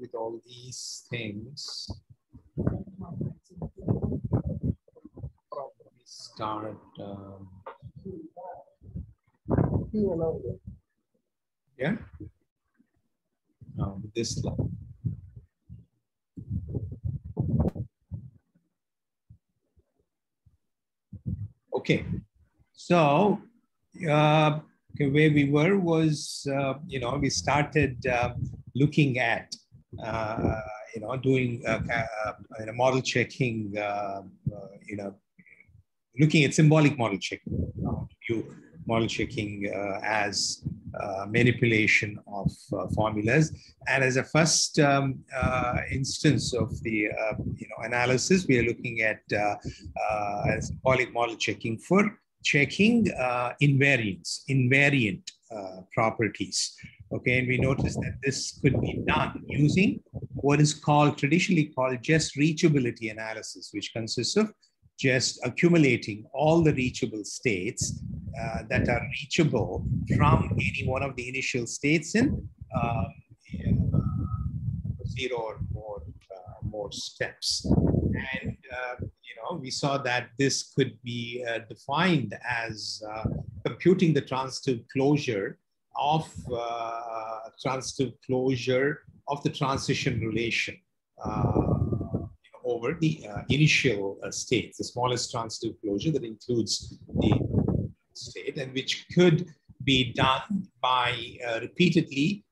with all these things? Probably start. Um, yeah. This line. Okay, so uh, where we were was, uh, you know, we started uh, looking at, you know, doing uh, uh, you know, model checking, you know, looking at symbolic model checking, you model checking as manipulation of formulas. And as a first um, instance of the, you know, analysis, we are looking at symbolic model checking for checking uh, invariants, invariant uh, properties. Okay, and we noticed that this could be done using what is called traditionally called just reachability analysis, which consists of just accumulating all the reachable states uh, that are reachable from any one of the initial states in um, zero or more uh, more steps. And uh, know, we saw that this could be uh, defined as uh, computing the transitive closure of uh, transitive closure of the transition relation uh, over the uh, initial uh, state, the smallest transitive closure that includes the state and which could be done by repeatedly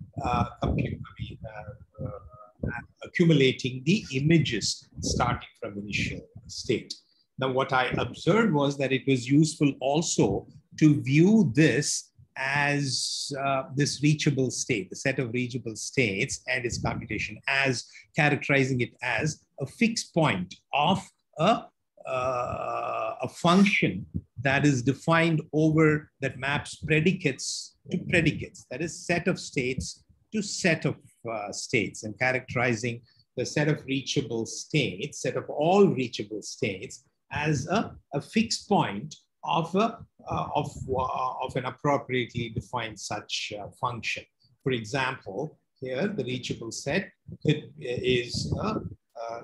accumulating the images starting from initial state. Now, what I observed was that it was useful also to view this as uh, this reachable state, the set of reachable states and its computation as characterizing it as a fixed point of a, uh, a function that is defined over that maps predicates to predicates, that is set of states to set of uh, states and characterizing the set of reachable states, set of all reachable states as a, a fixed point of, a, uh, of, uh, of an appropriately defined such uh, function. For example, here the reachable set is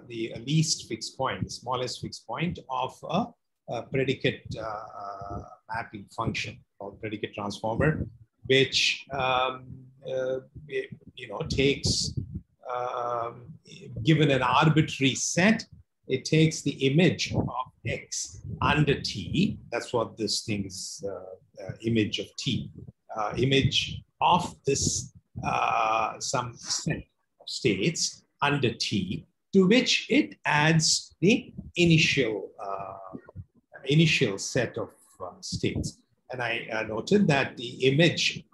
the least fixed point, the smallest fixed point of a, a predicate mapping function called predicate transformer, which um, you know takes um, given an arbitrary set, it takes the image of x under t. That's what this thing is, uh, uh, image of t. Uh, image of this uh, some set of states under t, to which it adds the initial, uh, initial set of uh, states. And I noted that the image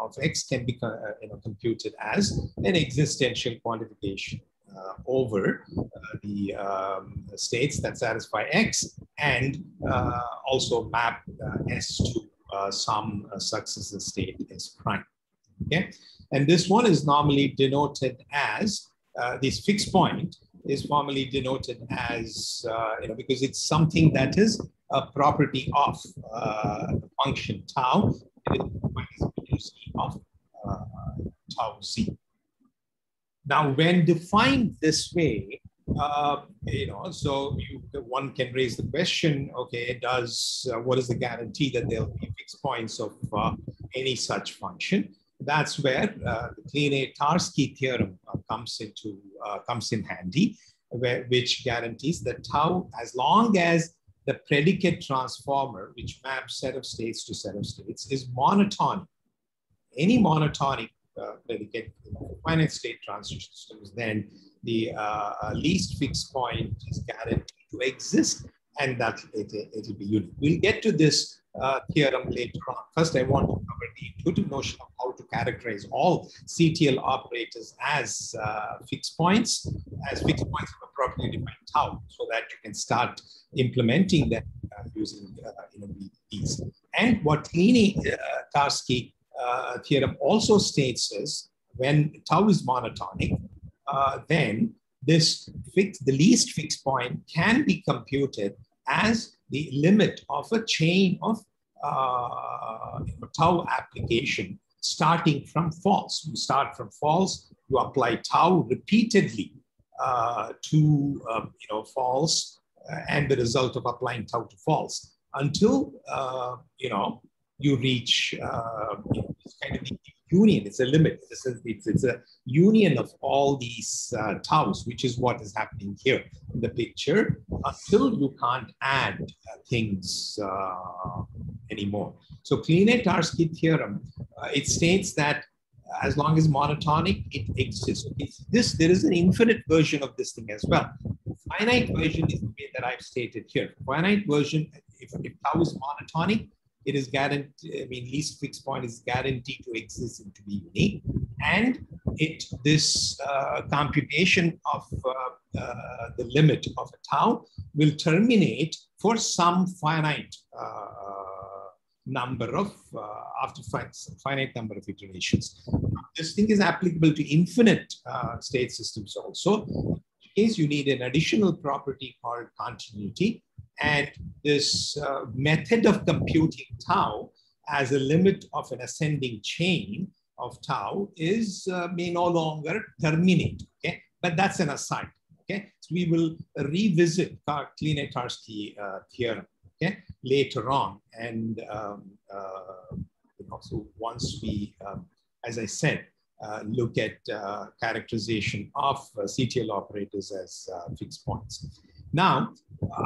of x can be you know, computed as an existential quantification over uh, the um, states that satisfy X and uh, also map S to some successor state S prime. Okay, and this one is normally denoted as this fixed point is formally denoted as, uh, you know, because it's something that is a property of uh, the function tau, of uh, tau z. Now, when defined this way, uh, you know, so you, one can raise the question, okay, does, uh, what is the guarantee that there'll be fixed points of uh, any such function? That's where uh, the Kleene-Tarski theorem uh, comes into, uh, comes in handy, where, which guarantees that tau, as long as the predicate transformer, which maps set of states to set of states, is monotonic. Any monotonic predicate finite state transition systems, then the uh, least fixed point is guaranteed to exist and that it, it'll be unique. We'll get to this uh, theorem later on. First, I want to cover the intuitive notion of how to characterize all CTL operators as uh, fixed points, as fixed points of appropriately defined tau, so that you can start implementing them uh, using uh, you know, these. And what Kleene-Tarski uh, theorem also states is when tau is monotonic, uh, then this fix, the least fixed point can be computed as the limit of a chain of uh, tau application starting from false. You start from false you apply tau repeatedly uh, to um, you know false uh, and the result of applying tau to false until uh, you know you reach uh, you know, this kind of union. It's a limit. It's a, it's, it's a union of all these uh, taus, which is what is happening here in the picture, until you can't add uh, things uh, anymore. So Kleene-Tarski theorem, uh, it states that as long as monotonic, it exists. It's this there is an infinite version of this thing as well. Finite version is the way that I've stated here. Finite version, if, if tau is monotonic, it is guaranteed, I mean, least fixed point is guaranteed to exist and to be unique. And it this uh, computation of uh, uh, the limit of a tau will terminate for some finite uh, number of, uh, after finite number of iterations. This thing is applicable to infinite uh, state systems also. In case you need an additional property called continuity, and this uh, method of computing tau as a limit of an ascending chain of tau is uh, may no longer terminate. Okay, but that's an aside. Okay, so we will revisit Kleene-Tarski uh, theorem. Okay, later on, and um, uh, you know, so once we, um, as I said, uh, look at uh, characterization of uh, CTL operators as fixed points. Now,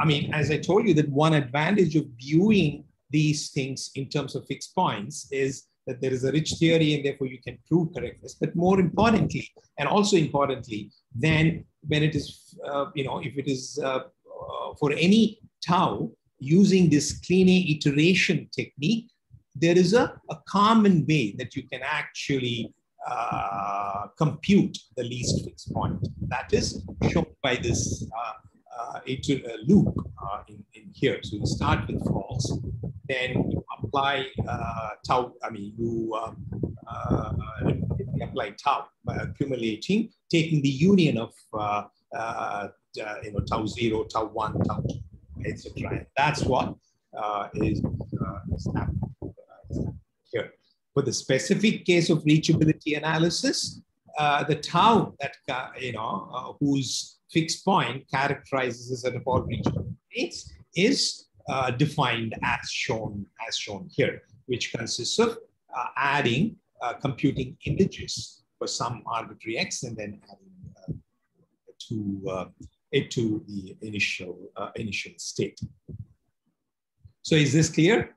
I mean, as I told you, that one advantage of viewing these things in terms of fixed points is that there is a rich theory and therefore you can prove correctness. But more importantly, and also importantly, then when it is, uh, you know, if it is uh, uh, for any tau using this Kleene iteration technique, there is a, a common way that you can actually uh, compute the least fixed point. That is shown by this uh, uh, into a loop uh, in, in here. So you start with false, then you apply uh, tau, I mean, you um, uh, apply tau by accumulating, taking the union of, uh, uh, you know, tau zero, tau one, tau two, etc. That's what is happening here. For the specific case of reachability analysis, the tau that, you know, whose fixed point characterizes a set of all regional states is uh, defined as shown as shown here, which consists of uh, adding uh, computing images for some arbitrary x and then adding uh, to uh, it to the initial uh, initial state. So is this clear?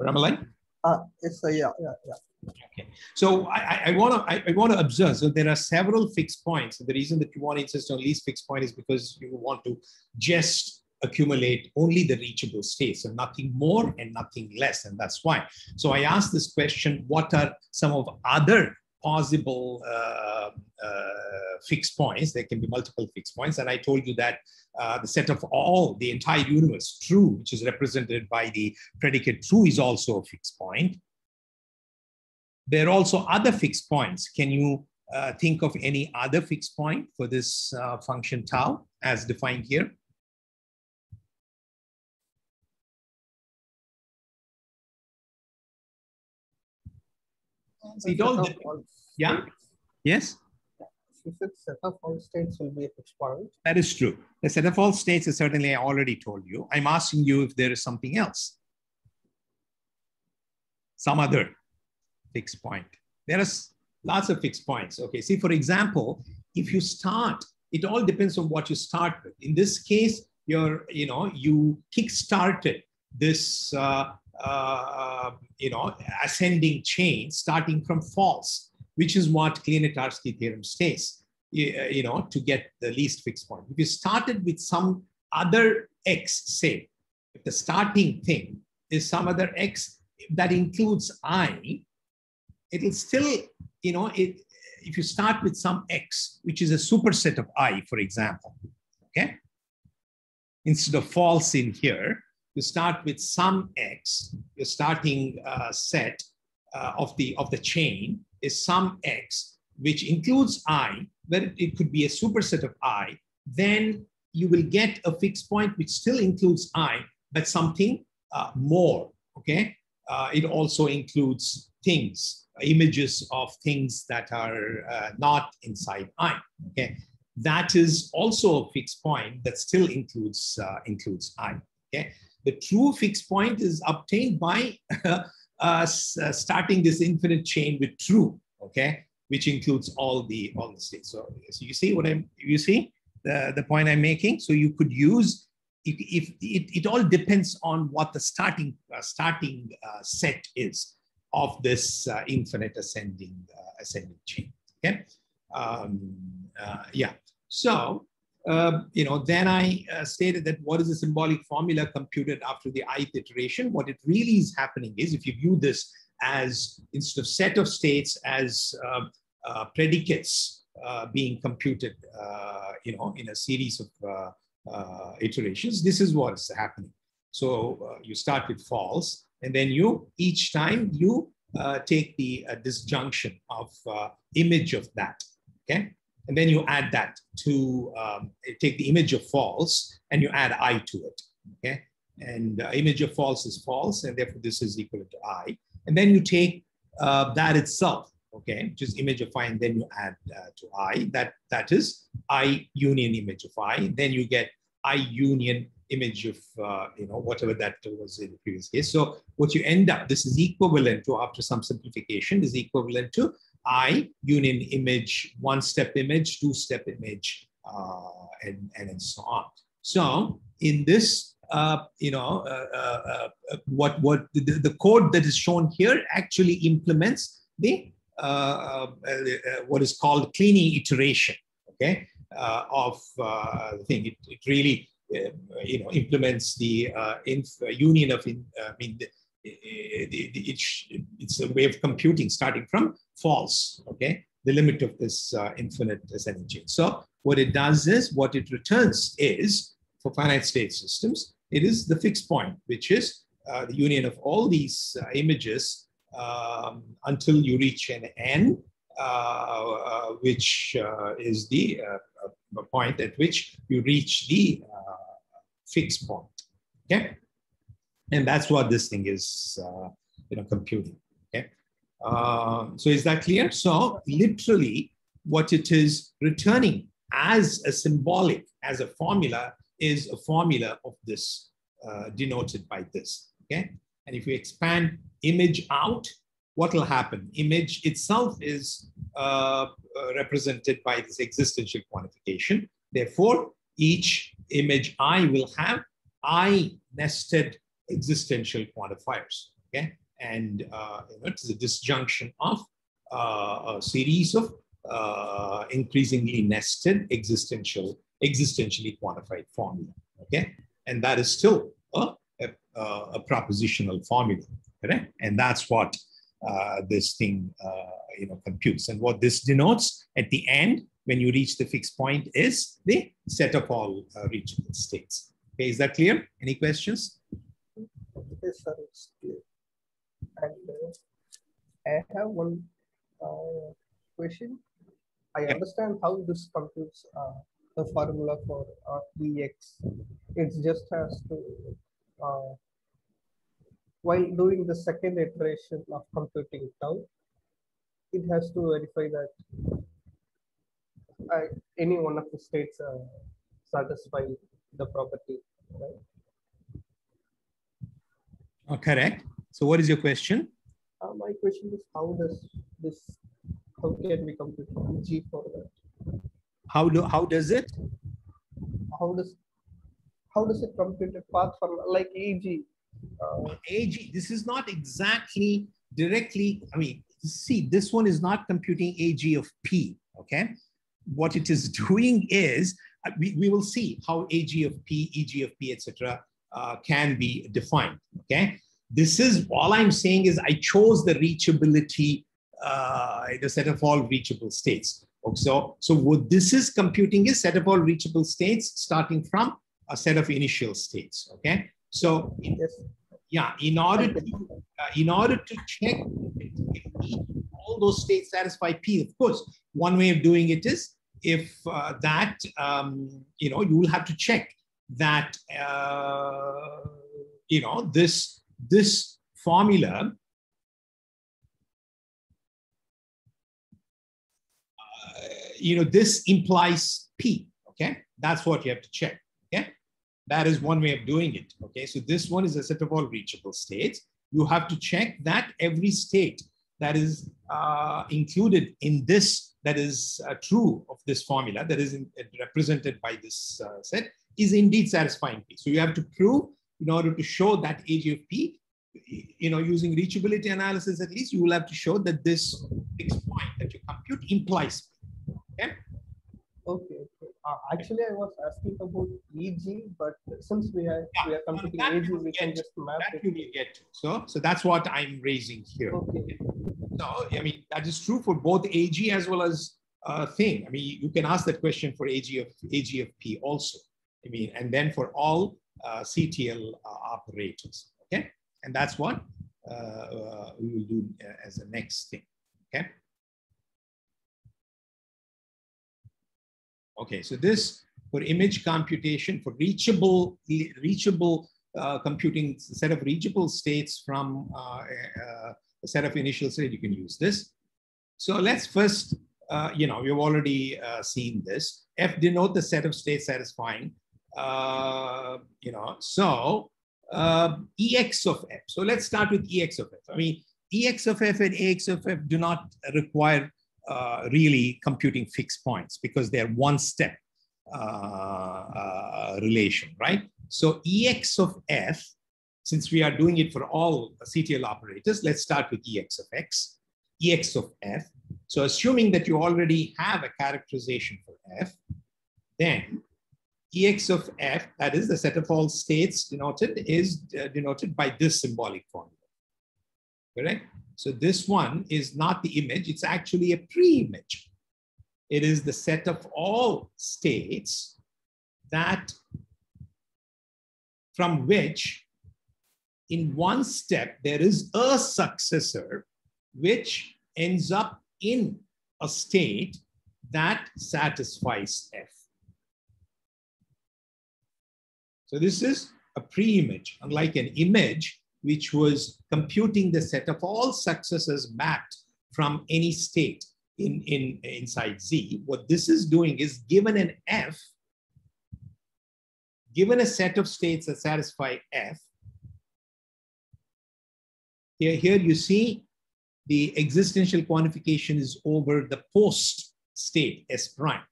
Ramalan? Uh, it's yeah, yeah, yeah. Okay. So I, want to I, I want to observe. So there are several fixed points. And the reason that you want to insist on least fixed point is because you want to just accumulate only the reachable states and nothing more and nothing less. And that's why. So I asked this question: What are some of other possible uh, uh, fixed points? There can be multiple fixed points, and I told you that uh, the set of all the entire universe, true, which is represented by the predicate true, is also a fixed point. There are also other fixed points. Can you uh, think of any other fixed point for this uh, function tau as defined here? So it all, yeah, yes? You said set of all states will be a fixed point. That is true. The set of all states is certainly I already told you. I'm asking you if there is something else. Some other fixed point. There are lots of fixed points. Okay, see, for example, if you start, it all depends on what you start with. In this case, you're, you know, you kick-started this, uh, uh, you know, ascending chain starting from false, which is what Kleene-Tarski theorem states, you know, to get the least fixed point. If you started with some other x, say, if the starting thing is some other x that includes i, it'll still, you know, it, if you start with some x, which is a superset of i, for example, okay? Instead of false in here, you start with some x, your starting uh, set uh, of, the, of the chain is some x, which includes i, but it could be a superset of i, then you will get a fixed point which still includes i, but something uh, more, okay? uh, it also includes things, images of things that are uh, not inside I. Okay, that is also a fixed point that still includes uh, includes I. Okay, the true fixed point is obtained by uh, starting this infinite chain with true. Okay, which includes all the all the states. So, so you see what I'm you see the, the point I'm making. So you could use if, if it, it all depends on what the starting uh, starting uh, set is of this uh, infinite ascending uh, ascending chain. Okay, um, uh, yeah. So um, you know, then I uh, stated that what is the symbolic formula computed after the ith iteration? What it really is happening is, if you view this as instead of set of states as predicates being computed, you know, in a series of uh, iterations, this is what's happening. So uh, you start with false, and then you, each time you uh, take the disjunction of image of that, okay? And then you add that to, um, take the image of false and you add I to it, okay? And uh, image of false is false, and therefore this is equal to I. And then you take uh, that itself, okay, is image of I, and then you add uh, to I. That that is I union image of I. Then you get I union image of uh, you know whatever that was in the previous case. So what you end up, this is equivalent to after some simplification, is equivalent to I union image, one step image, two step image, uh, and, and so on. So in this, uh, you know, uh, uh, uh, what what the, the, code that is shown here actually implements the what is called Kleene iteration. Okay, uh, of uh, the thing. It, it really you know implements the inf- union of in, I mean the, it, it's a way of computing starting from false. Okay, the limit of this infinite ascending chain. So what it does is what it returns is for finite state systems. It is the fixed point, which is uh, the union of all these uh, images um, until you reach an n, uh, which is the point at which you reach the uh, fixed point. Okay, and that's what this thing is, uh, you know, computing. Okay, uh, so is that clear? So literally, what it is returning as a symbolic, as a formula, is a formula of this uh, denoted by this. Okay, and if we expand image out, what will happen? Image itself is uh, uh, represented by this existential quantification. Therefore, each image I will have I nested existential quantifiers. Okay, and uh, you know, it's a disjunction of uh, a series of uh, increasingly nested existential, existentially quantified formula. Okay, and that is still a, a, a propositional formula. Correct, and that's what uh, this thing uh, you know computes. And what this denotes at the end, when you reach the fixed point, is the set of all uh, reachable states. Okay, is that clear? Any questions? Yes, sir, it's clear. And uh, I have one uh, question. I understand how this computes uh, the formula for uh, Vx. It just has to uh, while doing the second iteration of computing tau, it has to verify that uh, any one of the states uh, satisfy the property, right? Oh, correct. So what is your question? Uh, my question is how does this, how can we compute G for that? How do, how does it? How does, how does it compute a path for like AG? uh, AG, this is not exactly directly, I mean, see, this one is not computing AG of P, okay? What it is doing is, uh, we, we will see how AG of P, EG of P, etc., uh, can be defined, okay? This is, all I'm saying is I chose the reachability, uh, the set of all reachable states. So, so what this is computing is set of all reachable states starting from a set of initial states, okay? So in, yeah, in order to uh, in order to check if, those states satisfy P, of course, one way of doing it is if uh, that um, you know you will have to check that uh, you know this this formula, uh, you know, this implies P, okay? That's what you have to check, okay? That is one way of doing it, okay? So this one is a set of all reachable states. You have to check that every state that is uh, included in this, that is uh, true of this formula, that is in, represented by this uh, set, is indeed satisfying P. So you have to prove in order to show that AG of P, you know, using reachability analysis at least, you will have to show that this fixed point that you compute implies P. Okay. Okay. Uh, actually, I was asking about EG, but since we are Yeah, we are computing that AG, we can just map That it. you will get to. So, so that's what I'm raising here. Okay. So, I mean, that is true for both AG as well as uh, thing. I mean, you can ask that question for AG of AG of P also. I mean, and then for all uh, CTL uh, operators. Okay, and that's what uh, uh, we will do uh, as the next thing. Okay. Okay, so this for image computation for reachable reachable uh, computing set of reachable states from uh, uh, a set of initial state, you can use this. So let's first, uh, you know, we've already uh, seen this. F denote the set of states satisfying, uh, you know, so EX of F. So let's start with EX of F. I mean, EX of F and AX of F do not require uh, really computing fixed points because they're one step uh, uh, relation, right? So EX of F, since we are doing it for all CTL operators, let's start with EX of X, EX of F. So assuming that you already have a characterization for F, then EX of F, that is the set of all states denoted, is uh, denoted by this symbolic formula, correct? So this one is not the image, it's actually a pre-image. It is the set of all states that from which in one step there is a successor which ends up in a state that satisfies F. So this is a pre-image, unlike an image which was computing the set of all successors mapped from any state in, in inside Z. What this is doing is given an F, given a set of states that satisfy F, here, here you see the existential quantification is over the post state S prime.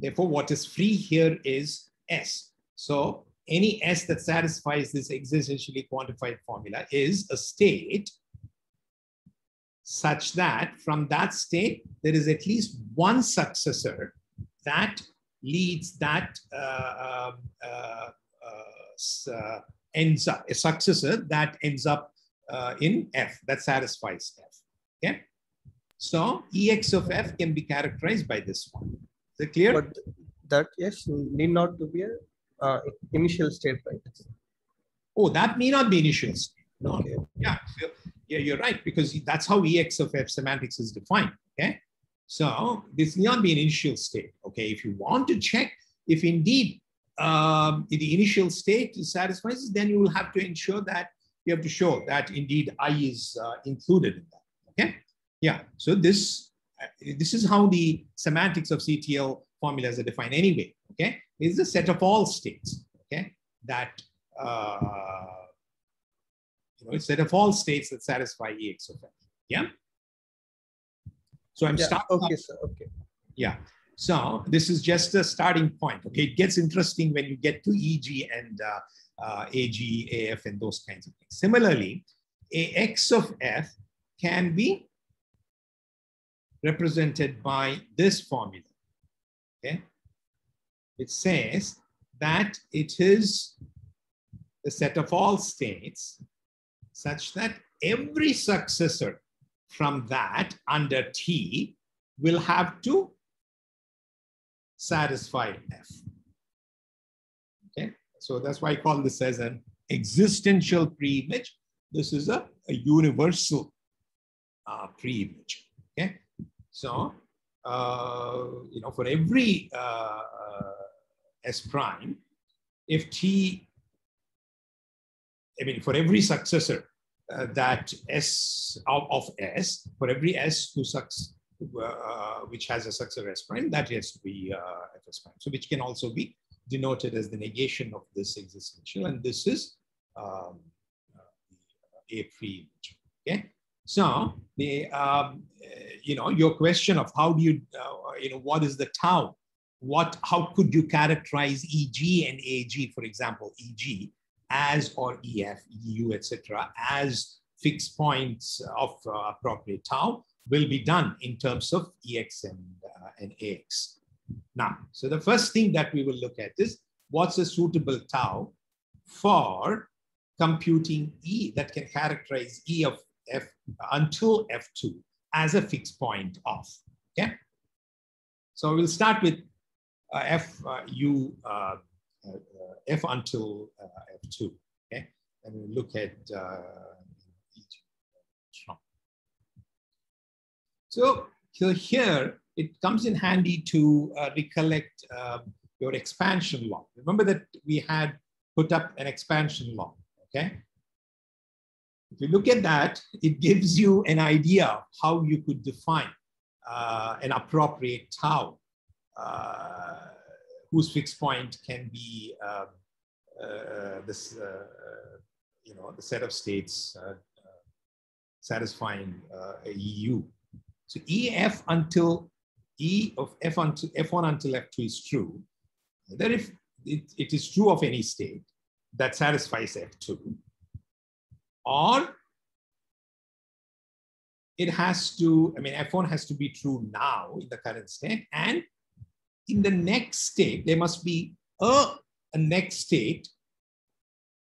Therefore, what is free here is S. So any S that satisfies this existentially quantified formula is a state such that from that state, there is at least one successor that leads that uh, uh, uh, ends up, a successor that ends up in F, that satisfies F. Okay? So EX of F can be characterized by this one. Is it clear? But that yes need not to be a uh, initial state, right? Oh, that may not be initial state. No. Okay. Yeah, so, yeah, you're right, because that's how EX of F semantics is defined. Okay. So this need not be an initial state. Okay. If you want to check if indeed um, the initial state satisfies, then you will have to ensure that you have to show that indeed I is uh, included in that. Okay. Yeah. So this uh, this is how the semantics of CTL formulas are defined anyway. Okay. is a set of all states. Okay. That uh, you know, a set of all states that satisfy EX of F. Yeah. So I'm Yeah, starting. okay, sir. Okay. Yeah. So this is just a starting point. Okay. It gets interesting when you get to EG and uh, uh, AG, AF, and those kinds of things. Similarly, AX of F can be represented by this formula. Okay. It says that it is the set of all states such that every successor from that under T will have to satisfy F. Okay, so that's why I call this as an existential pre-image. This is a, a universal uh, pre-image. Okay, so you know for every uh, S prime, if T, I mean for every successor uh, that S of, of, S, for every S who sucks, uh, which has a successor S prime, that has to be uh, Fs prime. So which can also be denoted as the negation of this existential. And this is um, uh, A free image. Okay. So the um, you know your question of how do you uh, you know what is the tau? What how could you characterize EG and AG, for example, EG as or EF, EU, etc., as fixed points of uh, appropriate tau will be done in terms of EX and, uh, and AX. Now, so the first thing that we will look at is what's a suitable tau for computing E that can characterize E of F until F2 as a fixed point of, okay? So we'll start with uh, F uh, U uh, uh F until uh, F2, okay? And we look at uh, so, so here it comes in handy to recollect um, your expansion law. Remember that we had put up an expansion law, okay? If you look at that, it gives you an idea of how you could define uh, an appropriate tau uh, whose fixed point can be uh, uh this, uh, uh, you know, the set of states satisfying a EU. So EF until E of F until F1 until F2 is true, that if it, it is true of any state that satisfies F2, or it has to, I mean, F1 has to be true now in the current state. And in the next state, there must be a, a next state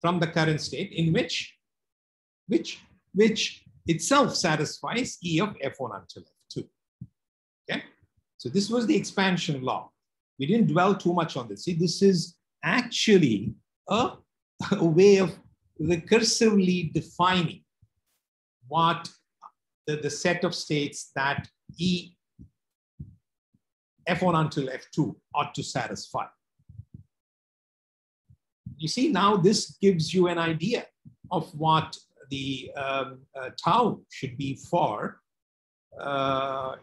from the current state in which, which, which itself satisfies E of F1 until F2. Okay. So this was the expansion law. We didn't dwell too much on this. See, this is actually a, a way of recursively defining what the, the set of states that E F1 until F2 ought to satisfy. You see, now this gives you an idea of what the um, uh, tau should be for, uh,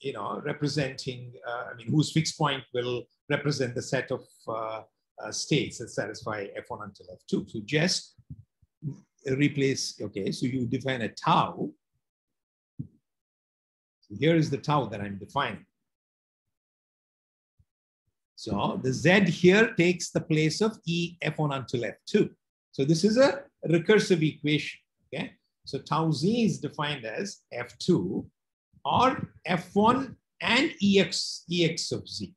you know, representing, uh, I mean, whose fixed point will represent the set of uh, uh, states that satisfy F1 until F2. So just replace, okay, so you define a tau. So here is the tau that I'm defining. So the Z here takes the place of E F1 until F2. So this is a recursive equation, okay? So tau Z is defined as F2 or F1 and EX, EX of Z.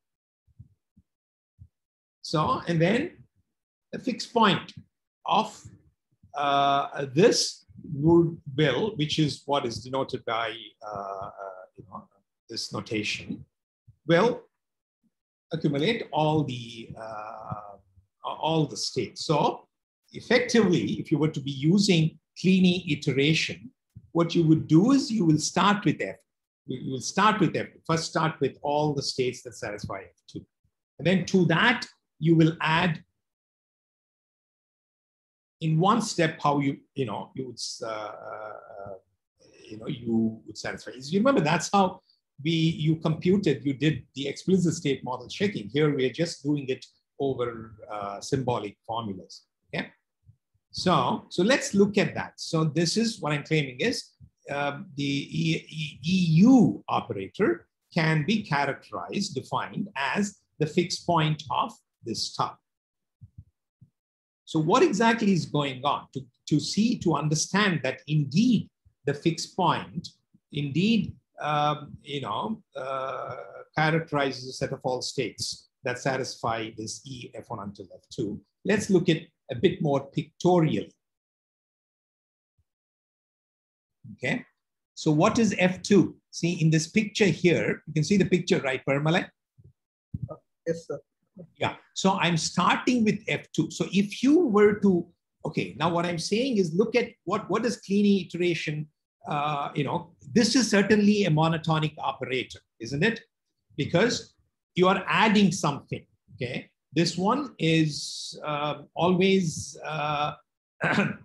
So, and then the fixed point of uh, this would will, which is what is denoted by uh, uh, you know, this notation, will accumulate all the uh, all the states. So effectively, if you were to be using Kleene iteration, what you would do is you will start with F. You will start with F. First start with all the states that satisfy F2. And then to that, you will add in one step how you you know you would uh, uh, you know you would satisfy. You remember that's how we you computed you did the explicit state model checking. Here we are just doing it over uh, symbolic formulas. Okay, so so let's look at that. So this is what I'm claiming is um, the e e EU operator can be characterized defined as the fixed point of this stuff. So what exactly is going on to, to see, to understand that indeed the fixed point, indeed, um, you know, uh, characterizes a set of all states that satisfy this E F1 until F2. Let's look at a bit more pictorially. Okay, so what is F2? See in this picture here, you can see the picture, right, Parmalai? Yes, sir. Yeah. So I'm starting with F2. So if you were to, okay, now what I'm saying is look at what, what is Kleene iteration, uh, you know, this is certainly a monotonic operator, isn't it? Because you are adding something, okay? This one is uh, always, uh, I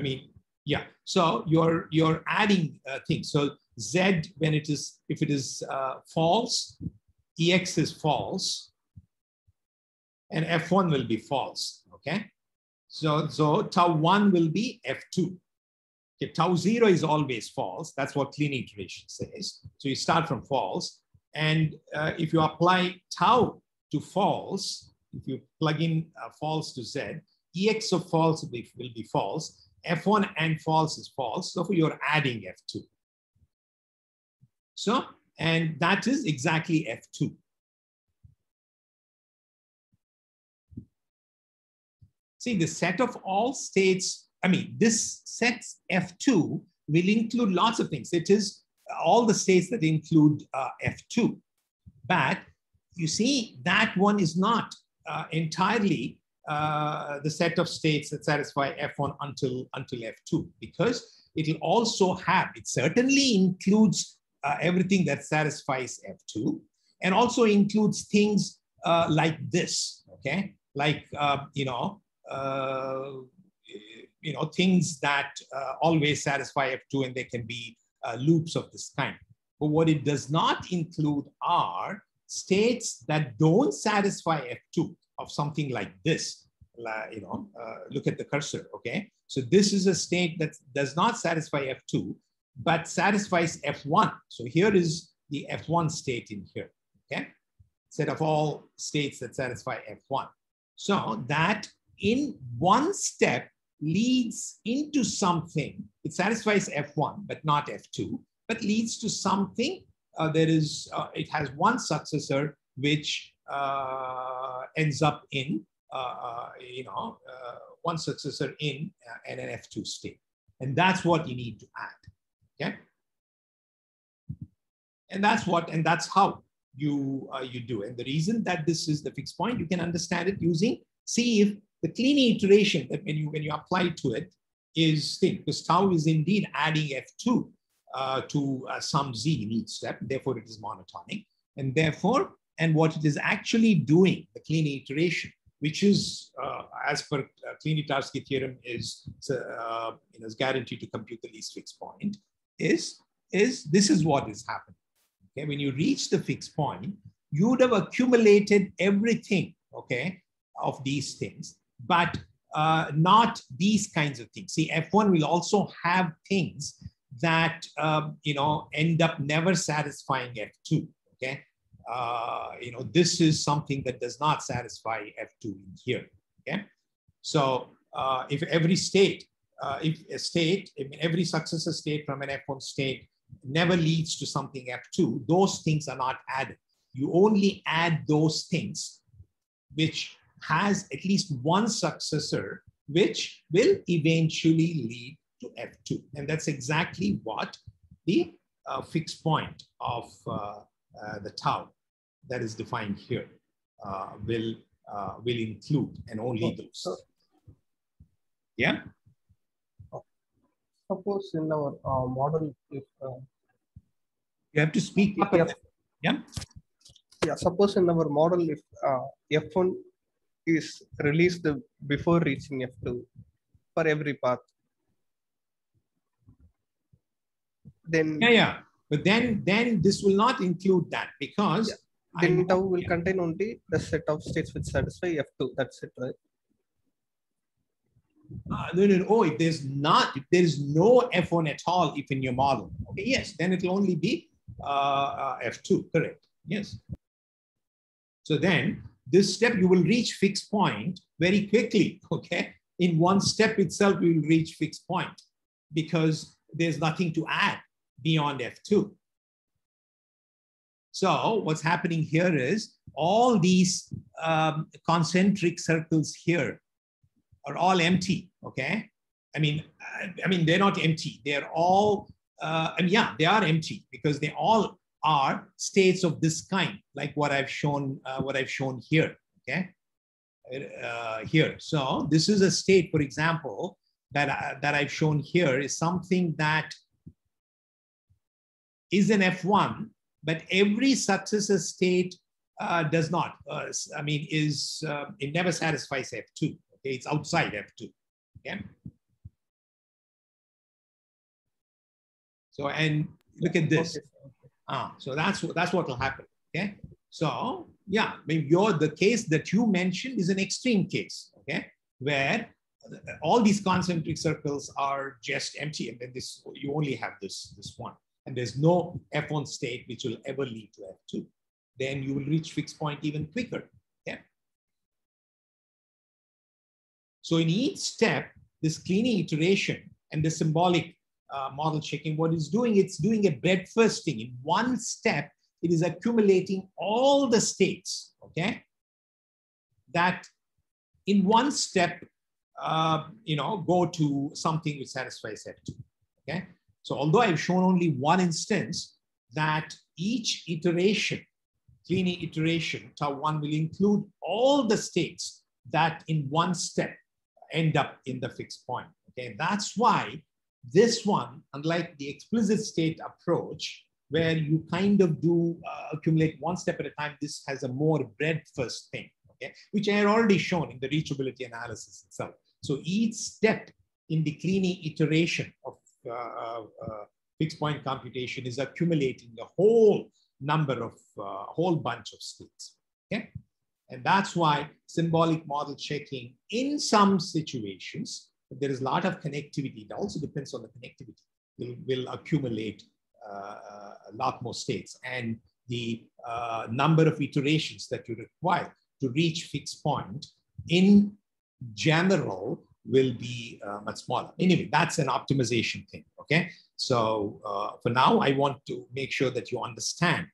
mean, yeah. So you're you're adding uh, things. So z when it is if it is uh, false, ex is false, and f1 will be false. Okay. So so tau one will be f2. Okay, tau zero is always false. That's what Kleene iteration says. So you start from false, and uh, if you apply tau to false, if you plug in uh, false to z, ex of false will be, will be false, f1 and false is false, so you're adding f2. So, and that is exactly f2. See, the set of all states, I mean, this set f2 will include lots of things. It is all the states that include uh, f2. But you see, that one is not uh, entirely uh, the set of states that satisfy F1 until, until F2 because it'll also have, it certainly includes uh, everything that satisfies F2 and also includes things uh, like this, okay? Like, uh, you know, uh, you know, things that uh, always satisfy F2 and they can be loops of this kind. But what it does not include are states that don't satisfy F2 of something like this, you know, uh, look at the cursor, okay? So this is a state that does not satisfy F2, but satisfies F1. So here is the F1 state in here, okay? Set of all states that satisfy F1. So that in one step leads into something, it satisfies F1, but not F2, but leads to something, uh, uh, it has one successor which uh, ends up in, uh, uh, you know, one successor in an F2 state. And that's what you need to add, okay? And that's what, and that's how you, you do. And the reason that this is the fixed point, you can understand it using, see if the Kleene iteration that when you, when you apply to it is thin, because tau is indeed adding F2 uh, to uh, some z in each step. Therefore, it is monotonic. And therefore, and what it is actually doing, the Kleene iteration, which is, uh, as per uh, Kleene-Tarski theorem, is, uh, you know, is guaranteed to compute the least fixed point, is, is this is what is happening. Okay, when you reach the fixed point, you would have accumulated everything, okay, of these things, but uh, not these kinds of things. See, F1 will also have things that, um, you know, end up never satisfying F2, okay? uh, you know, this is something that does not satisfy F2 in here, okay? So uh, if every state, uh, if a state, I mean, every successor state from an F1 state never leads to something F2, those things are not added. You only add those things which has at least one successor which will eventually lead to F2. And that's exactly what the uh, fixed point of uh, uh, the tau that is defined here uh, will uh, will include and only those. Yeah. Suppose in our uh, model, if uh, you have to speak. F, yeah. Yeah. Suppose in our model, if uh, F1 is released before reaching F2 for every path, then yeah, yeah. But then, then this will not include that because yeah then tau will yeah. contain only the set of states which satisfy F2. That's it, right? Uh, no, no, no. Oh, if there's not, if there is no F1 at all, if in your model, okay, yes, then it will only be uh, uh, F2, correct? Yes. So then this step, you will reach fixed point very quickly, okay? In one step itself, you will reach fixed point because there's nothing to add beyond F2. So what's happening here is all these um, concentric circles here are all empty, okay? I mean, I mean, they're not empty. They're all, uh, I mean, yeah, they are empty because they all are states of this kind, like what I've shown, uh, what I've shown here, okay? Uh, here. So this is a state, for example, that, uh, that I've shown here is something that is an F1 but every successor state uh, does not. Uh, I mean, is uh, it never satisfies F2. Okay, it's outside F2. Okay. So, and look at this. Okay, sir. Okay. Ah, so that's what that's what will happen. Okay. So yeah, I mean, your the case that you mentioned is an extreme case. Okay, where all these concentric circles are just empty, and then this you only have this this one, and there's no F1 state which will ever lead to F2. Then you will reach fixed point even quicker. So in each step, this Kleene iteration and the symbolic uh, model checking, what it's doing, it's doing a breadfirsting. In one step, it is accumulating all the states, okay? That in one step, uh, you know, go to something which satisfies F2, okay? So although I've shown only one instance, that each iteration, Kleene iteration, tau one will include all the states that in one step end up in the fixed point, okay? That's why this one, unlike the explicit state approach, where you kind of do uh, accumulate one step at a time, this has a more breadth first thing, okay? Which I had already shown in the reachability analysis itself. So each step in the Kleene iteration of uh, uh, fixed point computation is accumulating a whole number of, uh, whole bunch of states, okay? And that's why symbolic model checking in some situations, there is a lot of connectivity. It also depends on the connectivity. Will, will accumulate uh, a lot more states and the uh, number of iterations that you require to reach fixed point in general will be uh, much smaller. Anyway, that's an optimization thing, okay? So uh, for now, I want to make sure that you understand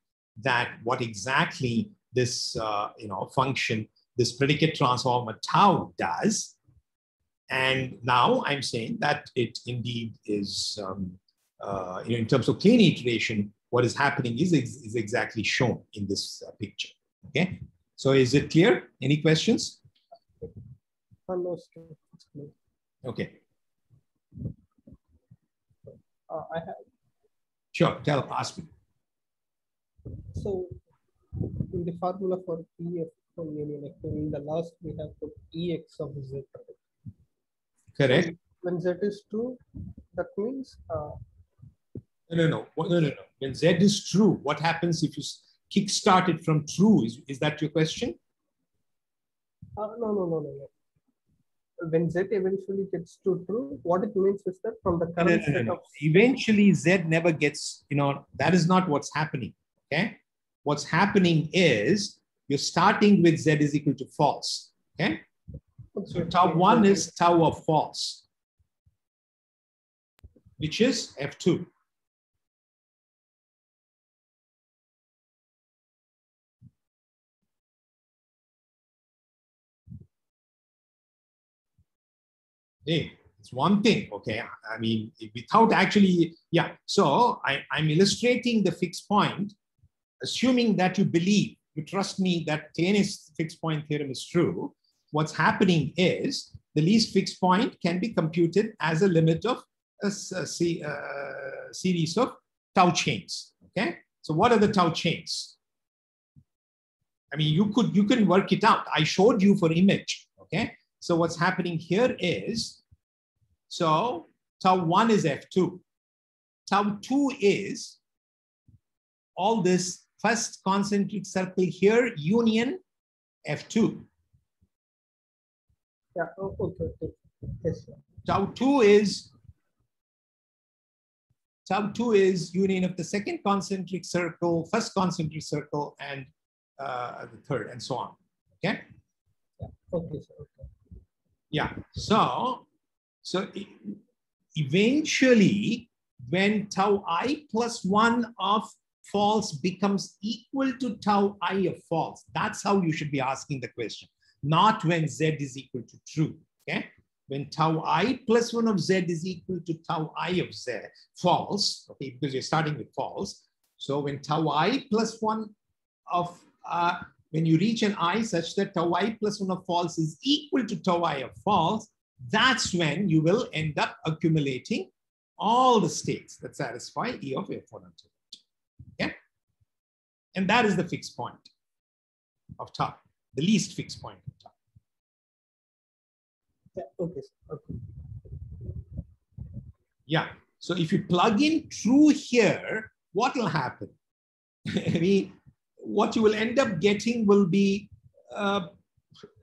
that what exactly this uh, you know, function, this predicate transformer tau does. And now I'm saying that it indeed is um, uh, you know, in terms of Kleene iteration, what is happening is, is exactly shown in this uh, picture. Okay, so is it clear? Any questions? Okay. Uh, I have. Sure, tell, ask me. So, in the formula for EF from union in the last we have put EX of Z. Correct. When Z is true, that means uh, no, no, no, no, no, no. When Z is true, what happens if you kickstart it from true? Is, is that your question? Uh, no, no, no, no, no. When Z eventually gets to true, what it means is that from the current no, no, set no, of eventually Z never gets, you know, that is not what's happening. Okay. What's happening is you're starting with Z is equal to false. Okay. So tau one is tau of false, which is F2. Hey, it's one thing, okay? I mean, without actually, yeah. So I, I'm illustrating the fixed point, assuming that you believe, you trust me that Kleene's fixed point theorem is true. What's happening is the least fixed point can be computed as a limit of a, a, a series of tau chains, okay? So what are the tau chains? I mean, you could you can work it out. I showed you for image, okay? So what's happening here is, so tau 1 is F2. Tau 2 is all this first concentric circle here, union F2. Yeah, oh, okay, okay. Yes, sir. Tau 2 is tau 2 is union of the second concentric circle, first concentric circle, and uh, the third, and so on. Okay? Yeah, okay, sir. Okay. Yeah. So, so eventually, when tau i plus one of false becomes equal to tau i of false, that's how you should be asking the question, not when z is equal to true. Okay. When tau i plus one of z is equal to tau i of z, false, okay, because you're starting with false. So when tau i plus one of uh, when you reach an i such that tau i plus 1 of false is equal to tau i of false, that's when you will end up accumulating all the states that satisfy E of F1 until? And that is the fixed point of tau, the least fixed point of tau. Yeah, okay. okay. Yeah. So if you plug in true here, what will happen? I mean, what you will end up getting will be, uh,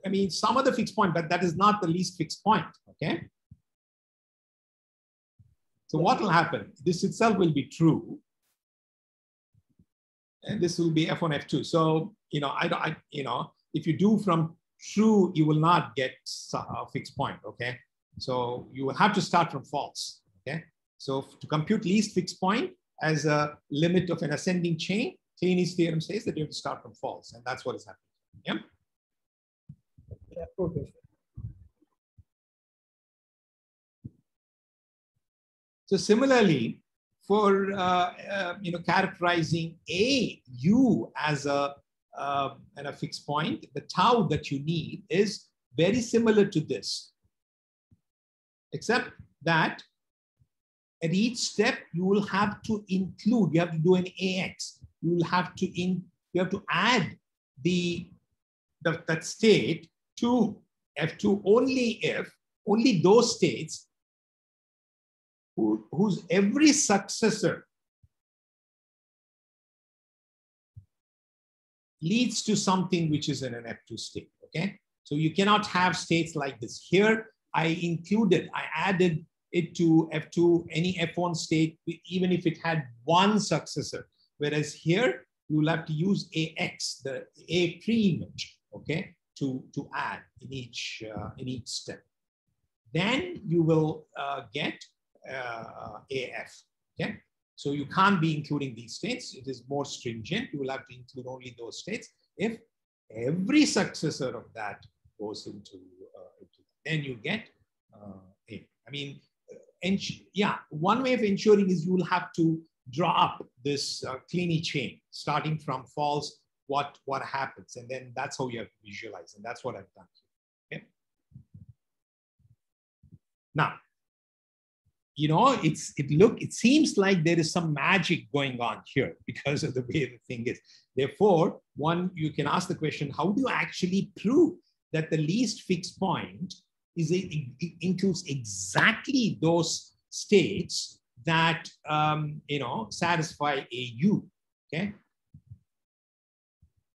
I mean, some other fixed point, but that is not the least fixed point, okay? So what will happen? This itself will be true. And this will be F1, F2. So, you know, I don't, I, you know, if you do from true, you will not get a fixed point, okay? So you will have to start from false, okay? So to compute least fixed point as a limit of an ascending chain, Kleene theorem says that you have to start from false, and that's what is happening. Yeah. Yeah, okay. So similarly, for uh, uh, you know characterizing a u as a uh, and a fixed point, the tau that you need is very similar to this, except that at each step you will have to include. You have to do an ax. You will have to in. You have to add the, the that state to f2 only if only those states who, whose every successor leads to something which is in an F2 state, okay? So you cannot have states like this. Here, I included, I added it to F2, any F1 state, even if it had one successor. Whereas here, you will have to use AX, the A pre-image, okay, to, to add in each, uh, in each step. Then you will uh, get AF. Okay, so you can't be including these states. It is more stringent. You will have to include only those states if every successor of that goes into, uh, into then you get uh, A. I mean, uh, yeah, one way of ensuring is you will have to draw up this uh, Kleene chain starting from false, what, what happens. And then that's how you have to visualize. And that's what I've done. Okay. Now, you know, it's it look it seems like there is some magic going on here because of the way the thing is. Therefore, one you can ask the question: How do you actually prove that the least fixed point is it includes exactly those states that um, you know satisfy a u? Okay.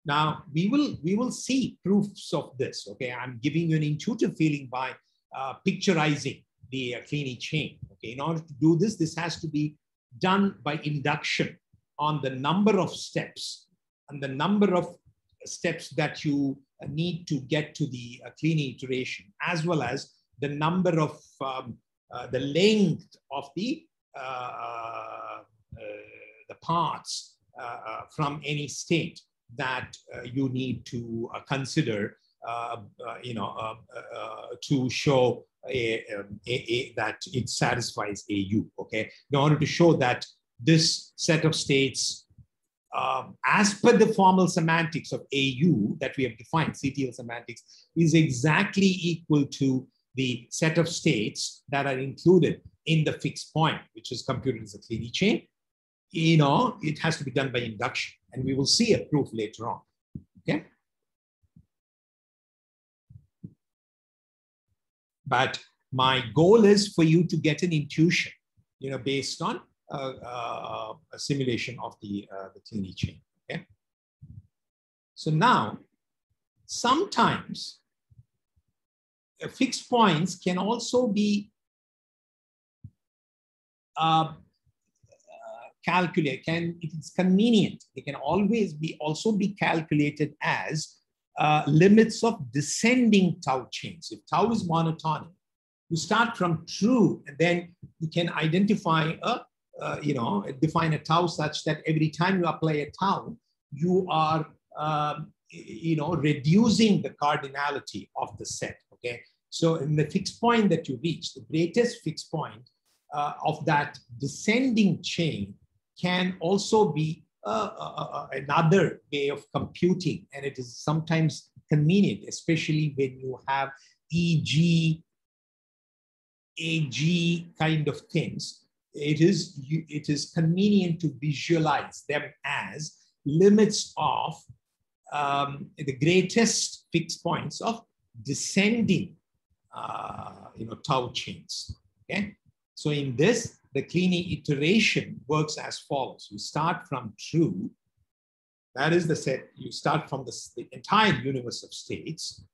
Now we will we will see proofs of this. Okay, I'm giving you an intuitive feeling by uh, picturizing the uh, Kleene chain. Okay, in order to do this, this has to be done by induction on the number of steps and the number of steps that you uh, need to get to the uh, iteration, as well as the number of um, uh, the length of the uh, uh, the parts from any state that you need to consider, you know, to show a, um, a, a, that it satisfies AU, okay? In order to show that this set of states, um, as per the formal semantics of AU that we have defined, CTL semantics, is exactly equal to the set of states that are included in the fixed point, which is computed as a Kleene chain. You know, it has to be done by induction, and we will see a proof later on, okay? But my goal is for you to get an intuition, you know, based on uh, uh, a simulation of the, uh, the chain. Okay. So now, sometimes uh, fixed points can also be uh, calculated. Can it's convenient, they can always be also be calculated as uh, limits of descending tau chains. If tau is monotonic, you start from true, and then you can identify a, uh, you know, define a tau such that every time you apply a tau, you are, um, you know, reducing the cardinality of the set. Okay, so in the fixed point that you reach, the greatest fixed point uh, of that descending chain can also be uh, uh, uh, another way of computing, and it is sometimes convenient, especially when you have EG, AG kind of things. It is, it is convenient to visualize them as limits of um, the greatest fixed points of descending uh, you know, tau chains. Okay, so in this, the Kleene iteration works as follows. You start from true. That is the set. You start from the, the entire universe of states.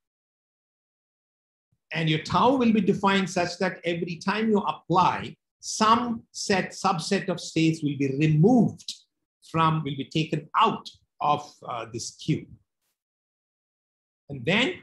And your tau will be defined such that every time you apply, some set, subset of states will be removed from, will be taken out of uh, this Q. And then,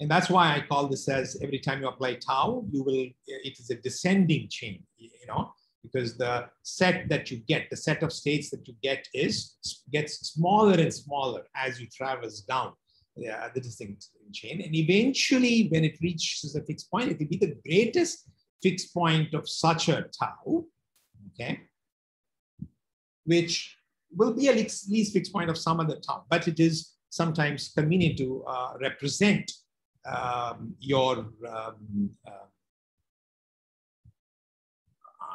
and that's why I call this as every time you apply tau, you will, it is a descending chain, you know, because the set that you get, the set of states that you get is, gets smaller and smaller as you traverse down yeah, the distinct chain. And eventually, when it reaches a fixed point, it will be the greatest fixed point of such a tau, okay, which will be a least fixed point of some other tau, but it is sometimes convenient to uh, represent um, your um, uh,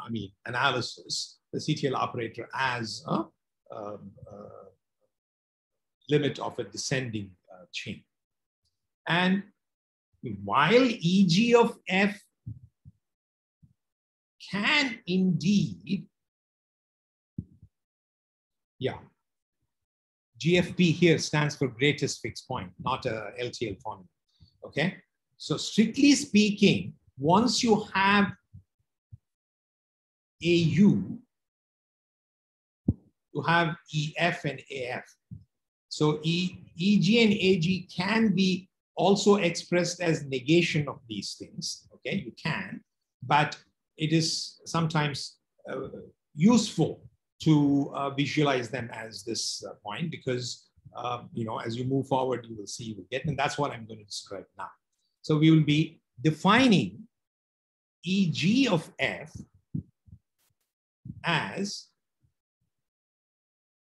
I mean analysis, the CTL operator as a, um, uh, limit of a descending uh, chain. And while EG of F can indeed, yeah, GFP here stands for greatest fixed point, not a LTL formula, okay? So strictly speaking, once you have AU, you have EF and AF. So e, EG and AG can be also expressed as negation of these things, okay? You can, but it is sometimes uh, useful to uh, visualize them as this uh, point because, um, you know, as you move forward, you will see you will get, and that's what I'm going to describe now. So we will be defining EG of F as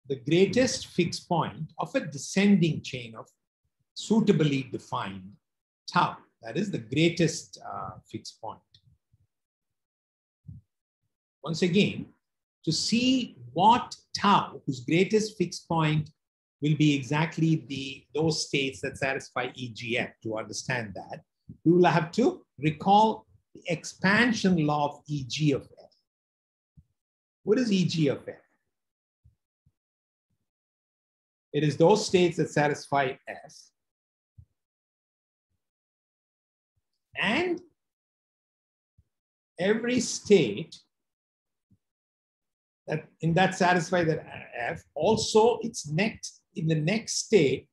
the greatest fixed point of a descending chain of suitably defined tau. That is the greatest uh, fixed point. Once again, to see what tau, whose greatest fixed point will be exactly the those states that satisfy EGF. To understand that, we will have to recall the expansion law of EG of F. What is EG of F? It is those states that satisfy S. And every state that in that satisfy that F, also its next, in the next state,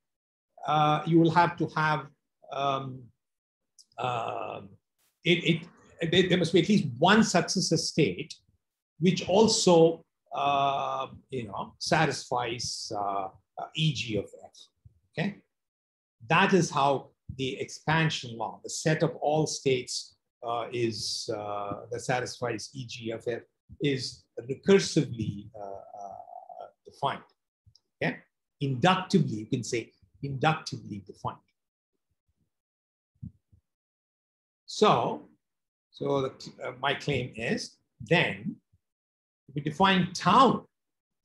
uh, you will have to have, um, uh, it, it, there must be at least one successor state, which also, uh, you know, satisfies uh, EG of F, okay? That is how the expansion law, the set of all states uh, is, uh, that satisfies EG of F is recursively uh, uh, defined. Okay? Inductively, you can say inductively defined. So, so the, uh, my claim is then if we define tau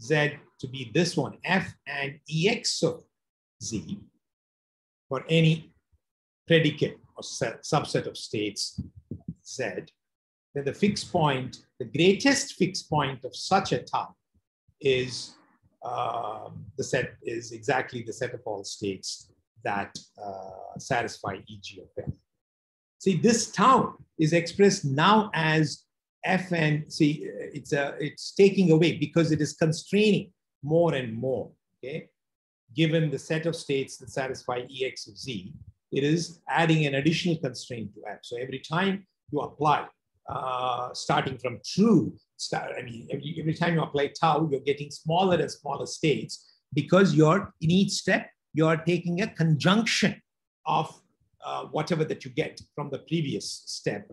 z to be this one, f and ex of z for any predicate or subset of states z, then the fixed point, the greatest fixed point of such a tau is um, the set is exactly the set of all states that uh, satisfy EG of F. See, this tau is expressed now as F and see, it's, a, it's taking away because it is constraining more and more, okay? Given the set of states that satisfy EX of Z, it is adding an additional constraint to F. So every time you apply uh, starting from true, start, I mean, every, every time you apply tau, you're getting smaller and smaller states because you're in each step, you're taking a conjunction of uh, whatever that you get from the previous step,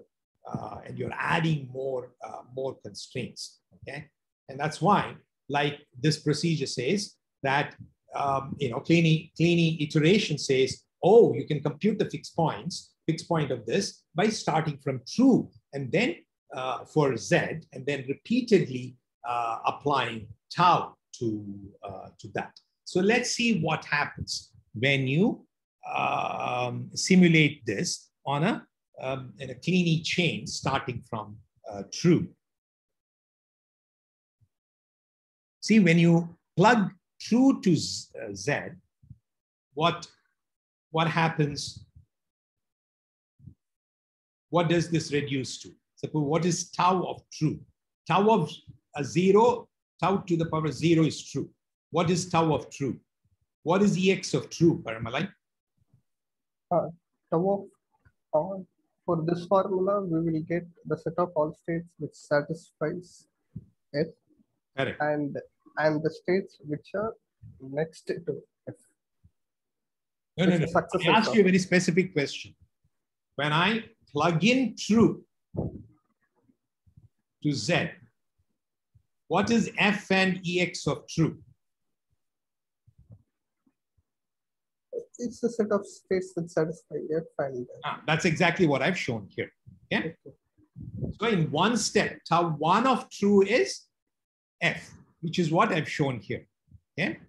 uh, and you're adding more, uh, more constraints, okay? And that's why, like this procedure says, that, um, you know, Kleene, Kleene iteration says, oh, you can compute the fixed points, fixed point of this by starting from true and then uh, for Z, and then repeatedly uh, applying tau to, uh, to that. So let's see what happens when you um, simulate this on a, um, in a Kleene chain starting from uh, true. See, when you plug true to uh, Z what, what happens? What does this reduce to? Suppose what is tau of true? Tau of a zero, tau to the power zero is true. What is tau of true? What is ex of true, Paramalai? Uh, tau of, uh, for this formula, we will get the set of all states which satisfies F. Correct. And, and the states which are next to F. No, no, no. I asked you a very specific question. When I plug in true to Z, what is F and EX of true? It's a set of states that satisfy F and. Ah, that's exactly what I've shown here. Yeah. Okay. So in one step, tau one of true is F, which is what I've shown here. Okay.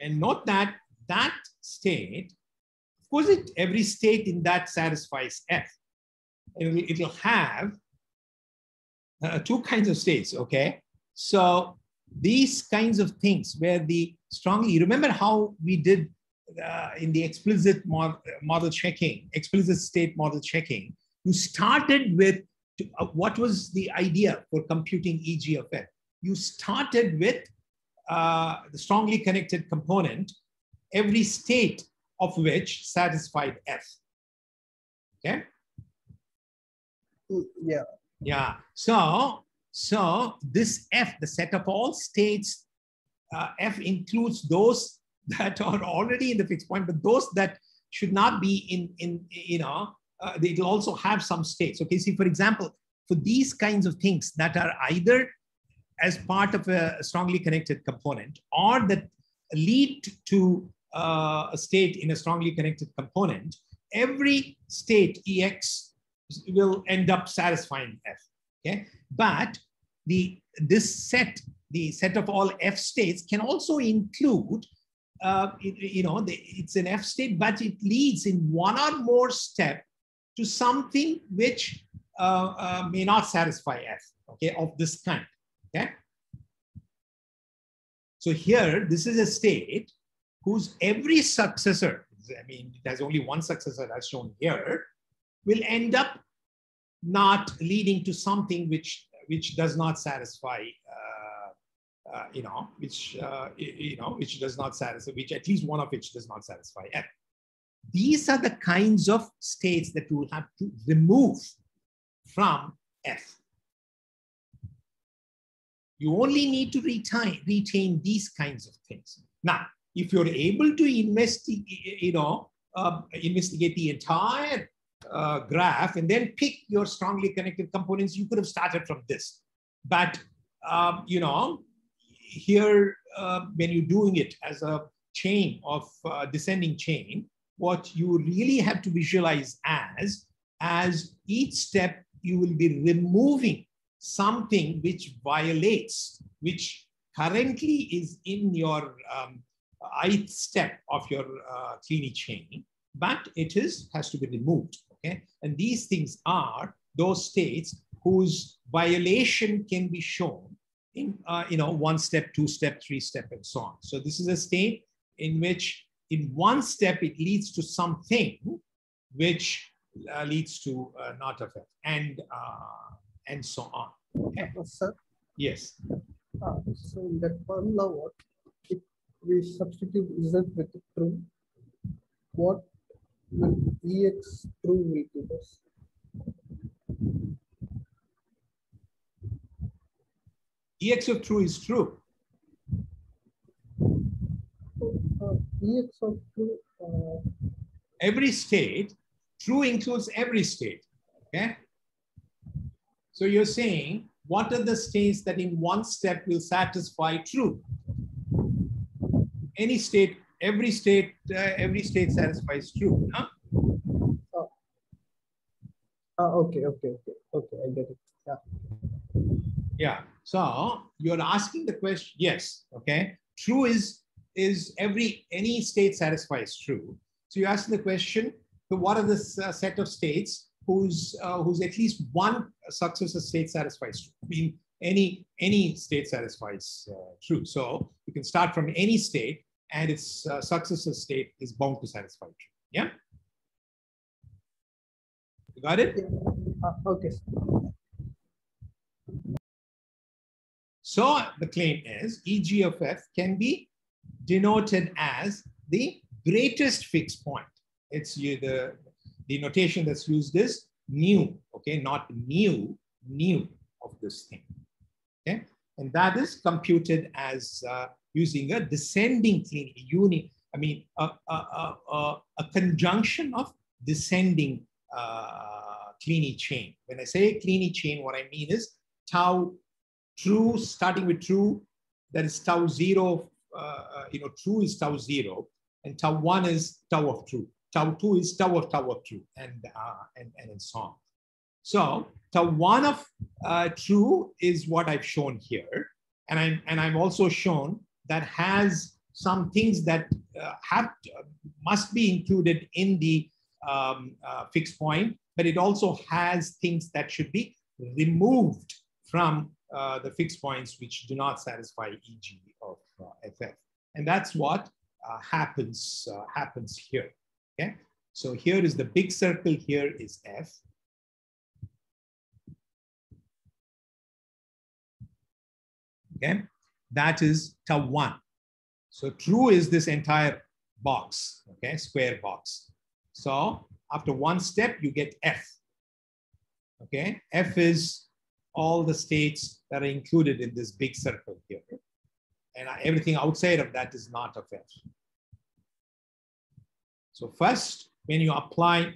And note that that state, of course, it, every state in that satisfies F. It'll, it'll have uh, two kinds of states, okay? So these kinds of things where the strongly, remember how we did uh, in the explicit mod, model checking, explicit state model checking, you started with uh, what was the idea for computing EG of F? You started with uh, the strongly connected component, every state of which satisfied F. Okay? Yeah. Yeah. So, so this F, the set of all states, uh, F includes those that are already in the fixed point, but those that should not be in, in you know, uh, will also have some states. Okay, see, for example, for these kinds of things that are either as part of a strongly connected component or that lead to uh, a state in a strongly connected component, every state EX will end up satisfying F. Okay, but the this set, the set of all F states, can also include, uh, it, you know, the, it's an F state, but it leads in one or more step to something which uh, uh, may not satisfy F. Okay, of this kind. Okay. So here, this is a state whose every successor, I mean, there's only one successor as shown here, will end up not leading to something which, which does not satisfy, uh, uh, you know, which, uh, you know, which does not satisfy, which at least one of which does not satisfy F. These are the kinds of states that we will have to remove from F. You only need to retain, retain these kinds of things. Now, if you're able to investigate, you know, uh, investigate the entire uh, graph and then pick your strongly connected components, you could have started from this. But, um, you know, here, uh, when you're doing it as a chain of uh, descending chain, what you really have to visualize as, as each step you will be removing something which violates, which currently is in your um, ith step of your uh, Kleene chain, but it is has to be removed. Okay, and these things are those states whose violation can be shown in uh, you know one step, two step, three step, and so on. So this is a state in which in one step it leads to something which uh, leads to uh, not effect and uh, and so on. Okay. Sir? Yes. Uh, so in that formula, what if we substitute Z with true, what EX true will give us? EX of true is true. Uh, EX of true. Uh, every state, true includes every state. Okay. So you're saying, what are the states that in one step will satisfy true? Any state, every state, uh, every state satisfies true. Huh? Oh. oh, okay, okay, okay, okay, I get it. Yeah. Yeah. So you're asking the question, yes, okay. True is is every any state satisfies true. So you ask the question, so what are the uh, set of states whose, uh, whose at least one successor state satisfies true. I mean, any, any state satisfies uh, true. So you can start from any state and its uh, successor state is bound to satisfy true. Yeah? You got it? Uh, okay. So the claim is EG of F can be denoted as the greatest fixed point. It's you, the, the notation that's used is new, okay, not new, new of this thing, okay? And that is computed as uh, using a descending clean unit, I mean, a, a, a, a conjunction of descending uh, Kleene chain. When I say Kleene chain, what I mean is tau true, starting with true, that is tau zero, uh, uh, you know, true is tau zero, and tau one is tau of true. Tau two is tau of tau of true, and, uh, and, and so on. So tau one of uh, true is what I've shown here. And I'm, and I'm also shown that has some things that uh, have to, must be included in the um, uh, fixed point, but it also has things that should be removed from uh, the fixed points which do not satisfy EG of FF. Uh, and that's what uh, happens, uh, happens here. Okay. So here is the big circle, here is F. Okay. That is tau one. So true is this entire box, okay, square box. So after one step, you get F. Okay, F is all the states that are included in this big circle here. And everything outside of that is not of F. So first, when you apply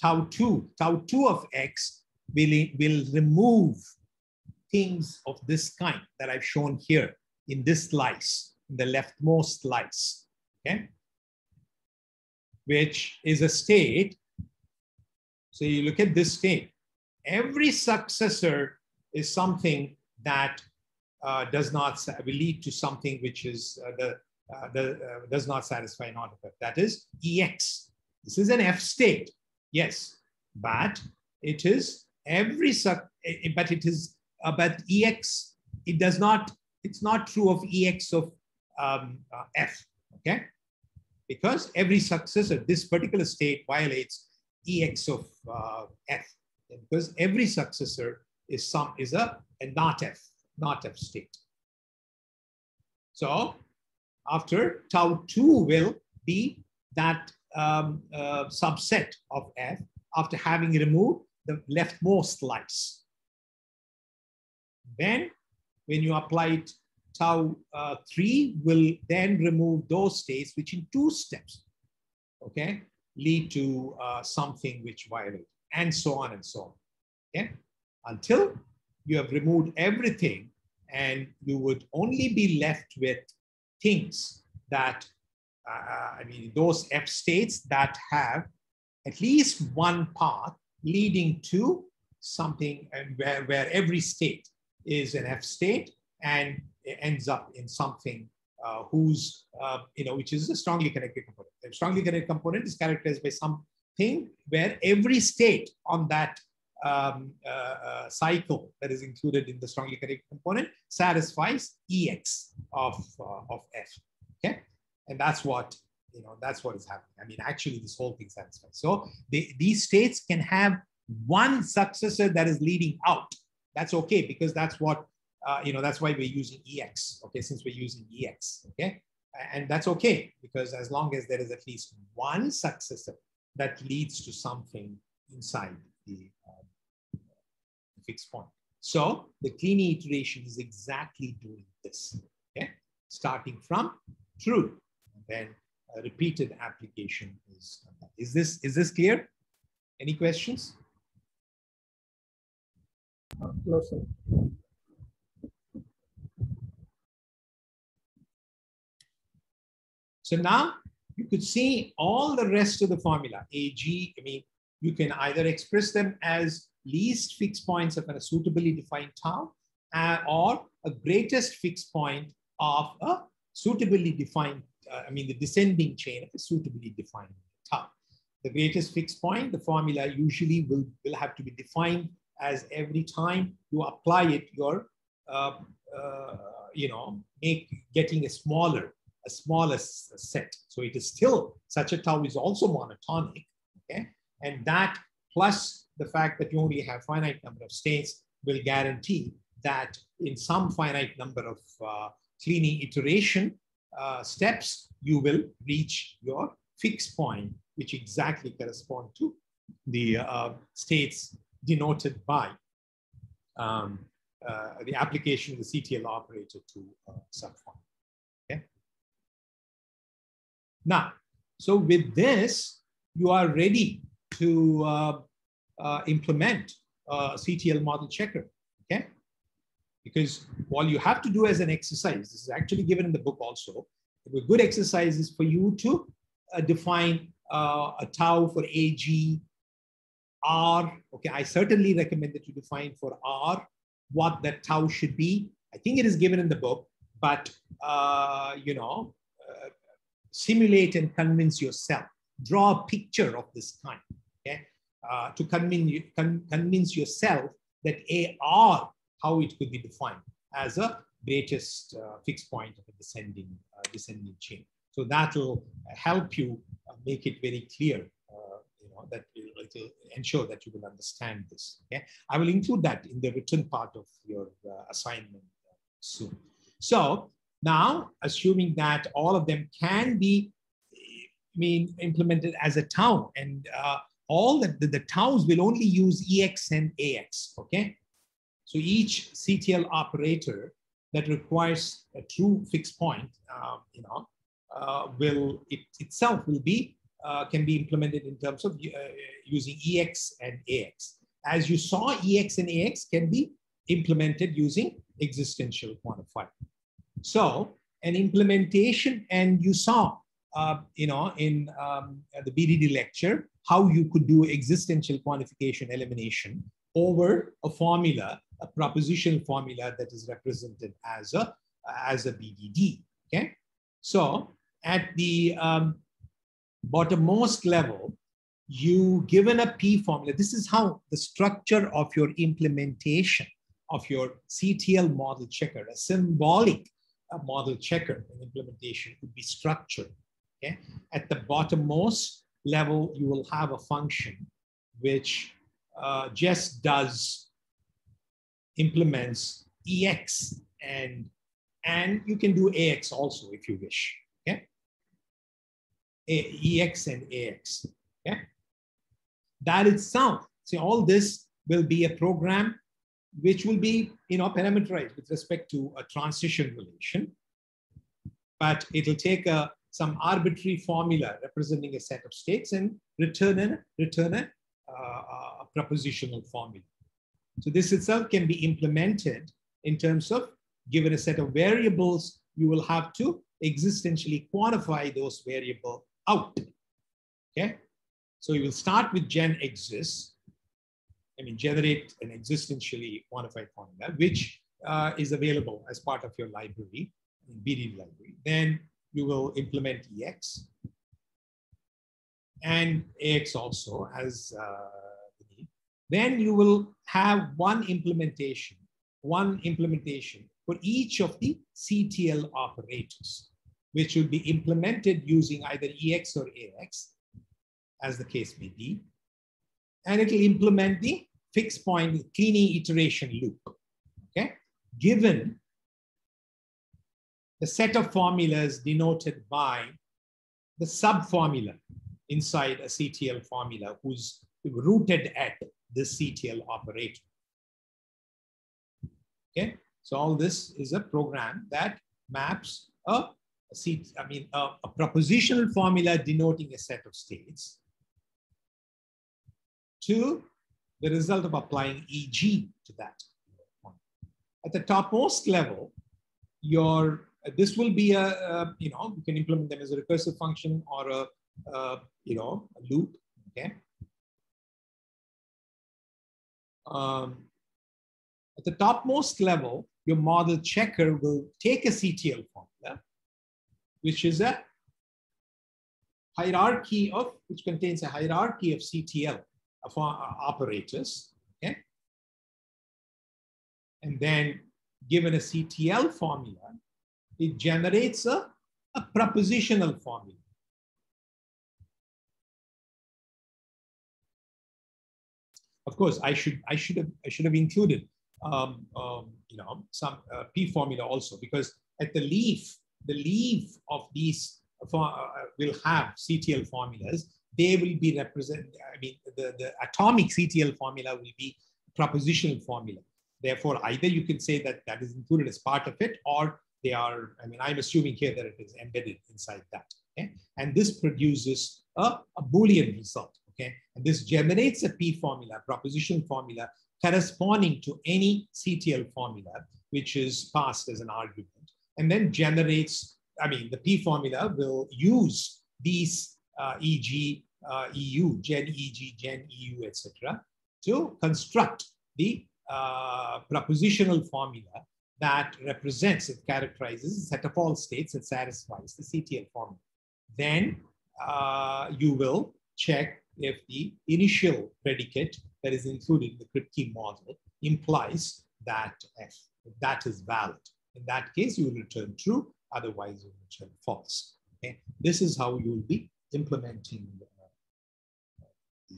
tau 2, tau 2 of x will, will remove things of this kind that I've shown here in this slice, in the leftmost slice, okay? Which is a state. So you look at this state. Every successor is something that uh, does not will lead to something which is uh, the, uh, the uh, does not satisfy an f. That is ex. This is an f state, yes, but it is every sub. But it is uh, but ex. It does not. It's not true of ex of um, uh, f. Okay, because every successor, this particular state violates ex of f. Because every successor is some is a, a not f, not f state. So after tau 2 will be that um, uh, subset of f after having removed the leftmost slice. Then when you apply it, tau uh, 3 will then remove those states which in two steps, okay, lead to uh, something which violate and so on and so on. Okay until you have removed everything and you would only be left with things that, uh, I mean, those F states that have at least one path leading to something where, where every state is an F state and ends up in something uh, whose, uh, you know, which is a strongly connected component. A strongly connected component is characterized by something where every state on that um, uh, uh, cycle that is included in the strongly connected component satisfies EX of, uh, of F. Okay, and that's what you know. That's what is happening. I mean, actually, this whole thing satisfies. So they, these states can have one successor that is leading out. That's okay because that's what uh, you know. That's why we're using EX. Okay, since we're using EX. Okay, and that's okay because as long as there is at least one successor that leads to something inside the fixed point. So the Kleene iteration is exactly doing this, okay? Starting from true, and then repeated application is Is this, is this clear? Any questions? No, sir. So now you could see all the rest of the formula, AG, I mean, you can either express them as least fixed points of a suitably defined tau uh, or a greatest fixed point of a suitably defined, uh, I mean, the descending chain of a suitably defined tau. the greatest fixed point, the formula usually will, will have to be defined as every time you apply it, you're, uh, uh, you know, make getting a smaller, a smaller set. So it is still, such a tau is also monotonic, okay? And that plus the fact that you only have finite number of states will guarantee that in some finite number of uh, Kleene iteration uh, steps, you will reach your fixed point, which exactly correspond to the uh, states denoted by um, uh, the application of the CTL operator to uh, subform. Okay. Now, so with this, you are ready to uh, uh, implement a CTL model checker. Okay. Because all you have to do as an exercise, this is actually given in the book also, a good exercise is for you to uh, define uh, a tau for AG, R. Okay, I certainly recommend that you define for R what that tau should be. I think it is given in the book, but uh, you know, uh, simulate and convince yourself. Draw a picture of this kind. Okay, uh, to convince con convince yourself that AR how it could be defined as a greatest uh, fixed point of a descending uh, descending chain. So that will help you make it very clear, you know, that will, will ensure that you will understand this. Okay, I will include that in the written part of your uh, assignment soon. So now, assuming that all of them can be I mean, implemented as a town and uh, all the, the, the taus will only use EX and AX, okay? So each CTL operator that requires a true fixed point, uh, you know, uh, will it itself will be uh, can be implemented in terms of uh, using EX and AX. As you saw, EX and AX can be implemented using existential quantifier. So an implementation, and you saw, uh, you know, in um, the BDD lecture, how you could do existential quantification elimination over a formula, a propositional formula that is represented as a, as a BDD, okay? So at the um, bottommost level, you given a P formula, this is how the structure of your implementation of your CTL model checker, a symbolic uh, model checker and implementation would be structured. Okay? At the bottommost level, you will have a function which uh, just does implements EX and and you can do AX also if you wish. EX and AX. Okay, that itself. See, all this will be a program which will be you know parameterized with respect to a transition relation, but it'll take a some arbitrary formula representing a set of states and return a return a uh, a propositional formula. So this itself can be implemented in terms of given a set of variables, you will have to existentially quantify those variable out. Okay, so you will start with gen exists. I mean, generate an existentially quantified formula, which uh, is available as part of your library, BDD library. Then you will implement EX and AX also as uh, need. Then you will have one implementation, one implementation for each of the CTL operators, which will be implemented using either EX or AX, as the case may be. And it will implement the fixed point Kleene iteration loop, okay? Given the set of formulas denoted by the sub-formula inside a CTL formula who's rooted at the CTL operator. Okay, so all this is a program that maps a, a C, I mean, a, a propositional formula denoting a set of states to the result of applying EG to that. At the topmost level, your this will be a, a, you know you can implement them as a recursive function or a uh, you know, a loop, okay? Um, at the topmost level, your model checker will take a CTL formula, which is a hierarchy of, which contains a hierarchy of CTL of uh, operators, okay? And then given a CTL formula, it generates a, a propositional formula. Of course, I should I should have I should have included um, um, you know some uh, P formula also because at the leaf the leaf of these uh, uh will have CTL formulas. They will be represent. I mean, the, the atomic CTL formula will be propositional formula. Therefore, either you can say that that is included as part of it, or they are. I mean, I'm assuming here that it is embedded inside that. Okay, and this produces a, a Boolean result okay? And this generates a P formula, proposition formula, corresponding to any CTL formula, which is passed as an argument, and then generates, I mean, the P formula will use these uh, EG, uh, EU, Gen EG, Gen EU, etc., to construct the uh, propositional formula that represents, it characterizes a set of all states that satisfies the CTL formula. Then uh, you will check if the initial predicate that is included in the Kripke model implies that F, that is valid. In that case, you will return true, otherwise you will return false. Okay? This is how you will be implementing uh, the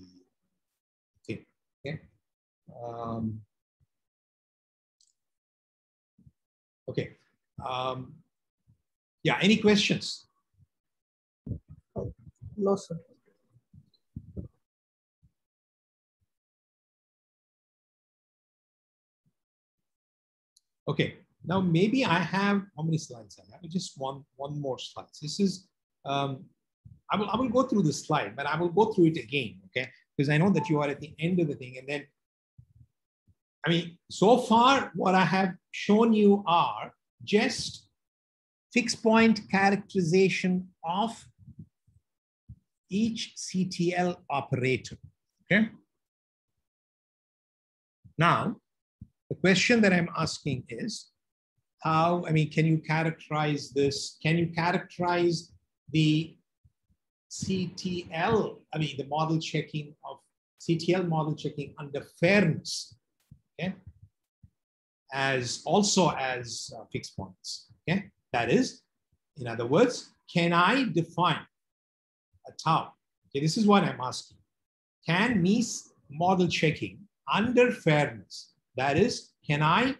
thing. Okay? Um, okay. Um, yeah, any questions? No, sir. Okay, now maybe I have, how many slides I have? Just one, one more slide. This is, um, I, will, I will go through this slide, but I will go through it again, okay? Because I know that you are at the end of the thing. And then, I mean, so far what I have shown you are just fixed point characterization of each CTL operator, okay? Now, the question that I'm asking is how, I mean, can you characterize this? Can you characterize the CTL, I mean, the model checking of CTL model checking under fairness, okay? As also as uh, fixed points, okay? That is, in other words, can I define a tau? Okay, this is what I'm asking. Can me model checking under fairness that is, can I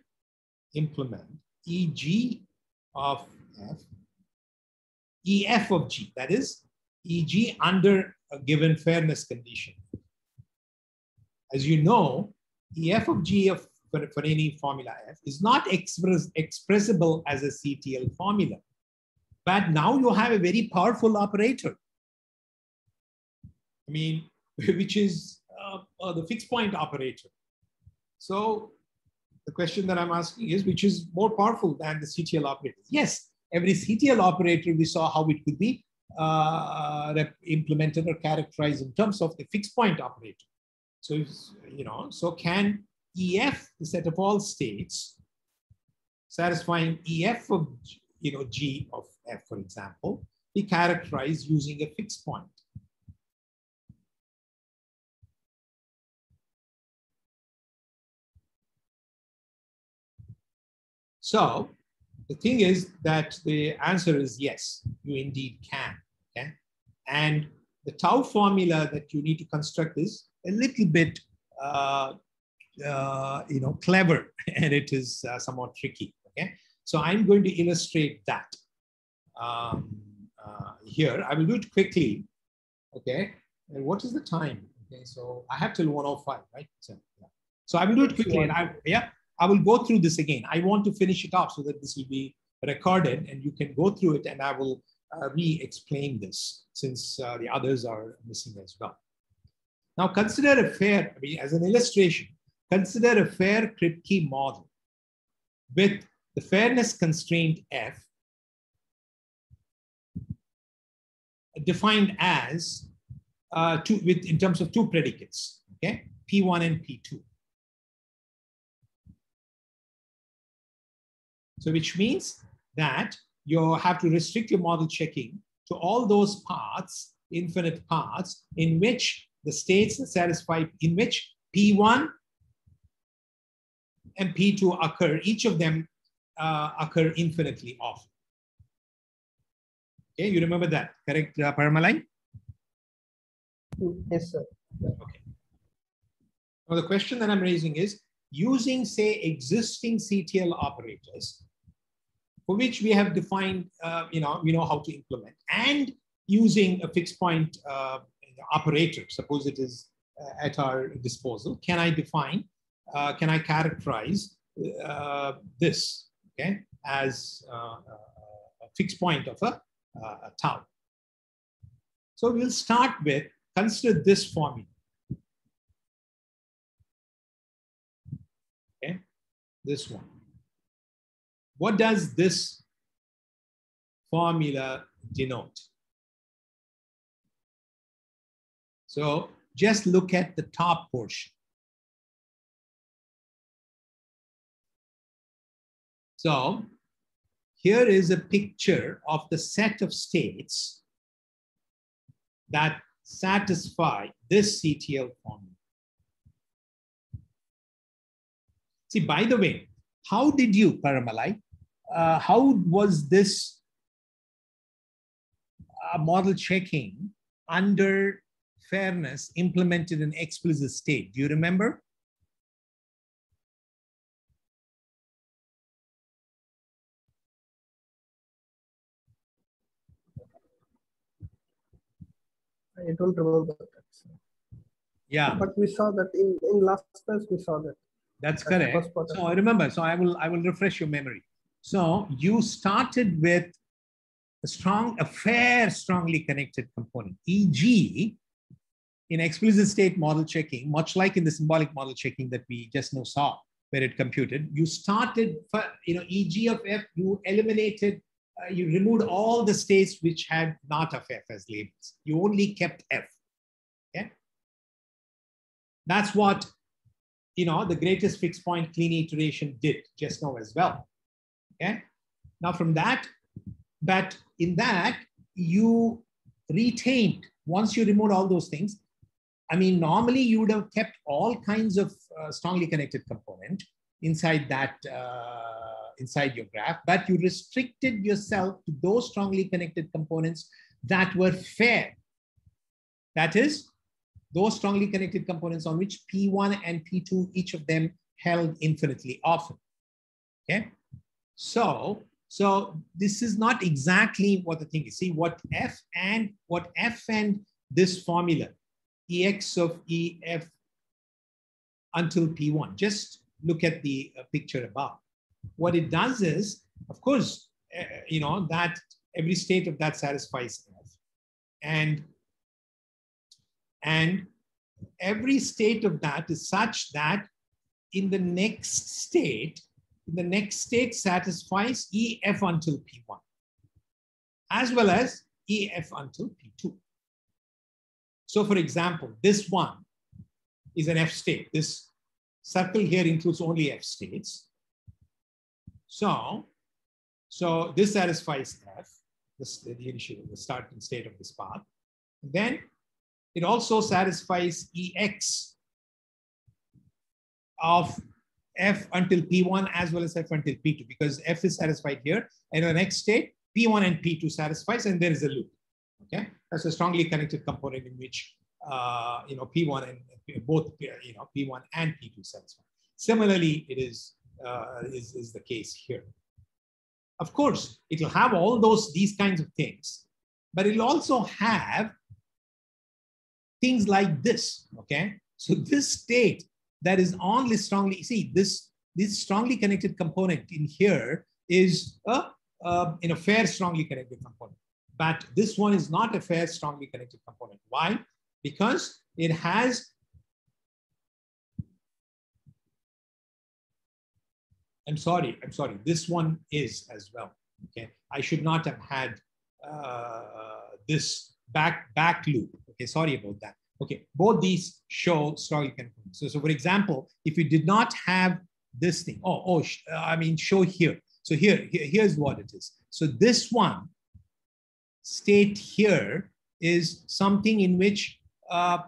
implement EG of F, EF of G, that is, EG under a given fairness condition. As you know, EF of G of, for, for any formula F is not express, expressible as a CTL formula. But now you have a very powerful operator. I mean, which is uh, uh, the fixed point operator. So the question that I'm asking is, which is more powerful than the CTL operators? Yes, every CTL operator, we saw how it could be uh, implemented or characterized in terms of the fixed point operator. So, you know, so can EF, the set of all states, satisfying EF of, you know, G of F, for example, be characterized using a fixed point? So the thing is that the answer is yes, you indeed can. Okay? And the tau formula that you need to construct is a little bit, uh, uh, you know, clever, and it is uh, somewhat tricky. Okay, so I'm going to illustrate that um, uh, here. I will do it quickly. Okay, and what is the time? Okay, so I have till 105, right? So, yeah. so I will do it quickly, and I yeah, I will go through this again. I want to finish it off so that this will be recorded and you can go through it and I will uh, re-explain this since uh, the others are missing as well. Now consider a fair, I mean, as an illustration, consider a fair Kripke model with the fairness constraint F defined as uh, two, with, in terms of two predicates, okay? P1 and P2. So which means that you have to restrict your model checking to all those paths infinite paths in which the states satisfy, in which P1 and P2 occur, each of them uh, occur infinitely often. Okay, you remember that, correct, uh, Paramaline? Yes, sir. Okay. Now the question that I'm raising is, using say existing CTL operators, for which we have defined, uh, you know, we know how to implement, and using a fixed point uh, operator, suppose it is uh, at our disposal, can I define, uh, can I characterize uh, this, okay, as a fixed point of a, a tau. So we'll start with, consider this formula. Okay, this one. What does this formula denote? So just look at the top portion. So here is a picture of the set of states that satisfy this CTL formula. See, by the way, how did you, Paramalai, uh, how was this uh, model checking under fairness implemented in explicit state? Do you remember? I don't remember that. Yeah, But we saw that in, in last class, we saw that. that's That's correct. So I remember, so I will, I will refresh your memory. So you started with a strong, a fair, strongly connected component, e.g. in explicit state model checking, much like in the symbolic model checking that we just now saw, where it computed, you started, for, you know, e.g. of f, you eliminated, uh, you removed all the states which had not of f as labels. You only kept f, okay? That's what you know, the greatest fixed point Kleene iteration did just now as well. Okay. Now from that, but in that you retained, once you removed all those things, I mean, normally you would have kept all kinds of uh, strongly connected component inside that, uh, inside your graph, but you restricted yourself to those strongly connected components that were fair. That is, those strongly connected components on which P1 and P2, each of them held infinitely often. Okay. So, so this is not exactly what the thing is. See what F and what F and this formula, EX of EF until P1. Just look at the uh, picture above. What it does is, of course, uh, you know, that every state of that satisfies F. And and every state of that is such that in the next state, the next state satisfies EF until P1, as well as EF until P2. So for example, this one is an F state. This circle here includes only F states. So, so this satisfies F, this, the initial, the starting state of this path. Then it also satisfies EX of F until P1 as well as F until P2 because F is satisfied here. And the next state, P1 and P2 satisfies and there is a loop. Okay, that's a strongly connected component in which uh, you know P1 and both you know P1 and P2 satisfy. Similarly, it is, uh, is, is the case here. Of course, it will have all those these kinds of things, but it'll also have things like this, okay? So this state that is only strongly, see this, this strongly connected component in here is a, uh, in a fair strongly connected component. But this one is not a fair strongly connected component. Why? Because it has, I'm sorry, I'm sorry, this one is as well, okay? I should not have had uh, this back, back loop. Okay, sorry about that. Okay, both these show strongly connected. So, so for example, if you did not have this thing, oh, oh, I mean, show here. So here, here, here's what it is. So this one state here is something in which, uh,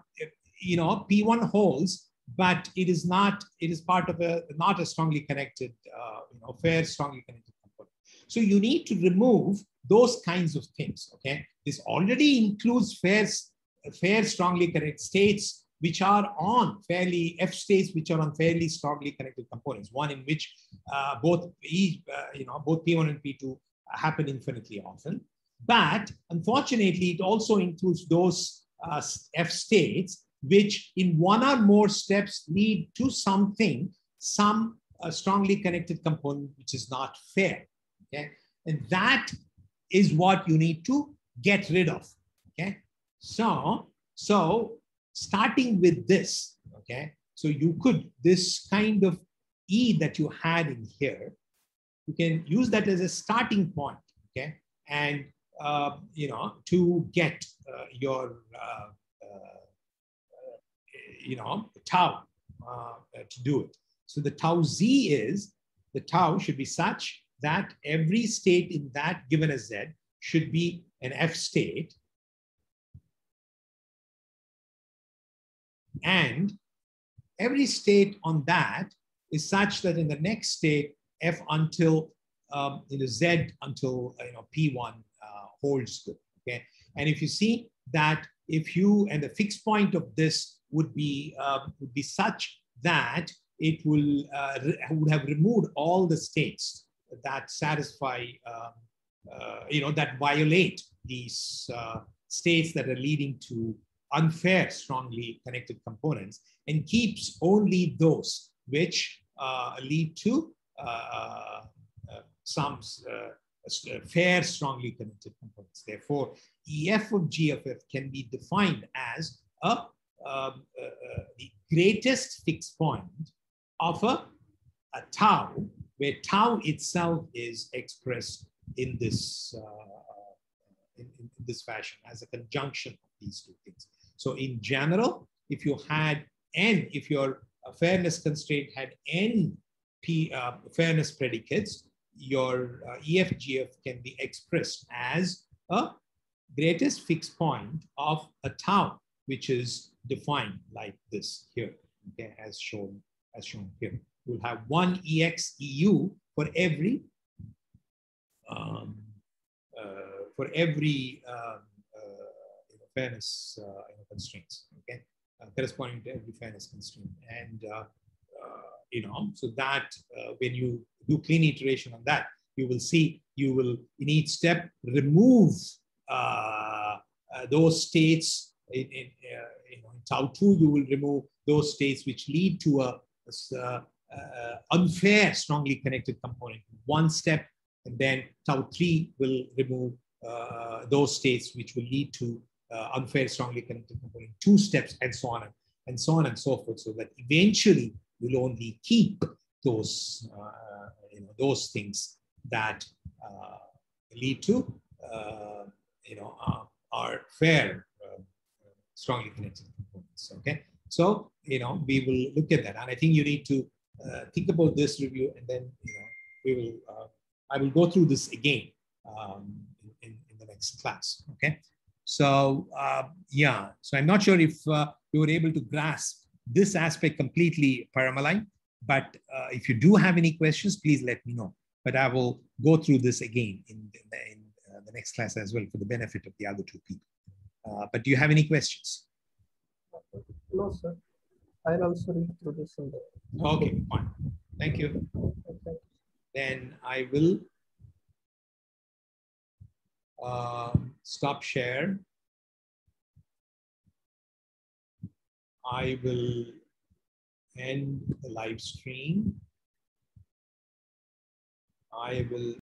you know, P1 holds, but it is not, it is part of a, not a strongly connected, uh, you know, fair, strongly connected component. So you need to remove those kinds of things, okay? This already includes fair, fair, strongly connected states which are on fairly F states which are on fairly strongly connected components. One in which uh, both E, uh, you know, both P1 and P2 happen infinitely often. But unfortunately, it also includes those uh, F states which in one or more steps lead to something, some uh, strongly connected component which is not fair. Okay, and that is what you need to get rid of. Okay, so so starting with this, okay, so you could, this kind of E that you had in here, you can use that as a starting point, okay, and, uh, you know, to get uh, your, uh, uh you know, tau uh, to do it. So the tau Z is, the tau should be such that every state in that given as Z should be an F state And every state on that is such that in the next state, F until um, you know, Z until you know P1 uh, holds good. Okay, and if you see that if you and the fixed point of this would be uh, would be such that it will uh, would have removed all the states that satisfy um, uh, you know that violate these uh, states that are leading to unfair strongly connected components and keeps only those which uh, lead to uh, uh, some uh, fair strongly connected components. Therefore, EF of G of F can be defined as a, um, uh, the greatest fixed point of a, a tau, where tau itself is expressed in this, in, in this fashion as a conjunction of these two things. So in general, if you had n, if your fairness constraint had n p uh, fairness predicates, your uh, EFGF can be expressed as a greatest fixed point of a tau, which is defined like this here, okay, as shown as shown here. We'll have one EX EU for every um, uh, for every uh, fairness uh, constraints, okay, uh, corresponding to every fairness constraint. And, uh, you know, so that when you do Kleene iteration on that, you will see you will in each step remove those states in, in, in tau 2 you will remove those states which lead to a, a uh, unfair strongly connected component one step and then tau 3 will remove uh, those states which will lead to uh, unfair strongly connected component, two steps, and so on and, so on and so forth, so that eventually we'll only keep those uh, you know those things that uh, lead to uh, you know uh, are fair uh, strongly connected components. Okay, so you know we will look at that, and I think you need to think about this review, and then you know we will I will go through this again um, in, in the next class. Okay. So uh, yeah, so I'm not sure if uh, we were able to grasp this aspect completely, Paramaline. But uh, if you do have any questions, please let me know. But I will go through this again in, in, in uh, the next class as well for the benefit of the other two people. Uh, but do you have any questions? No, sir. I'll also read through this. Okay, fine. Thank you. Okay. Then I will um, stop share. I will end the live stream. I will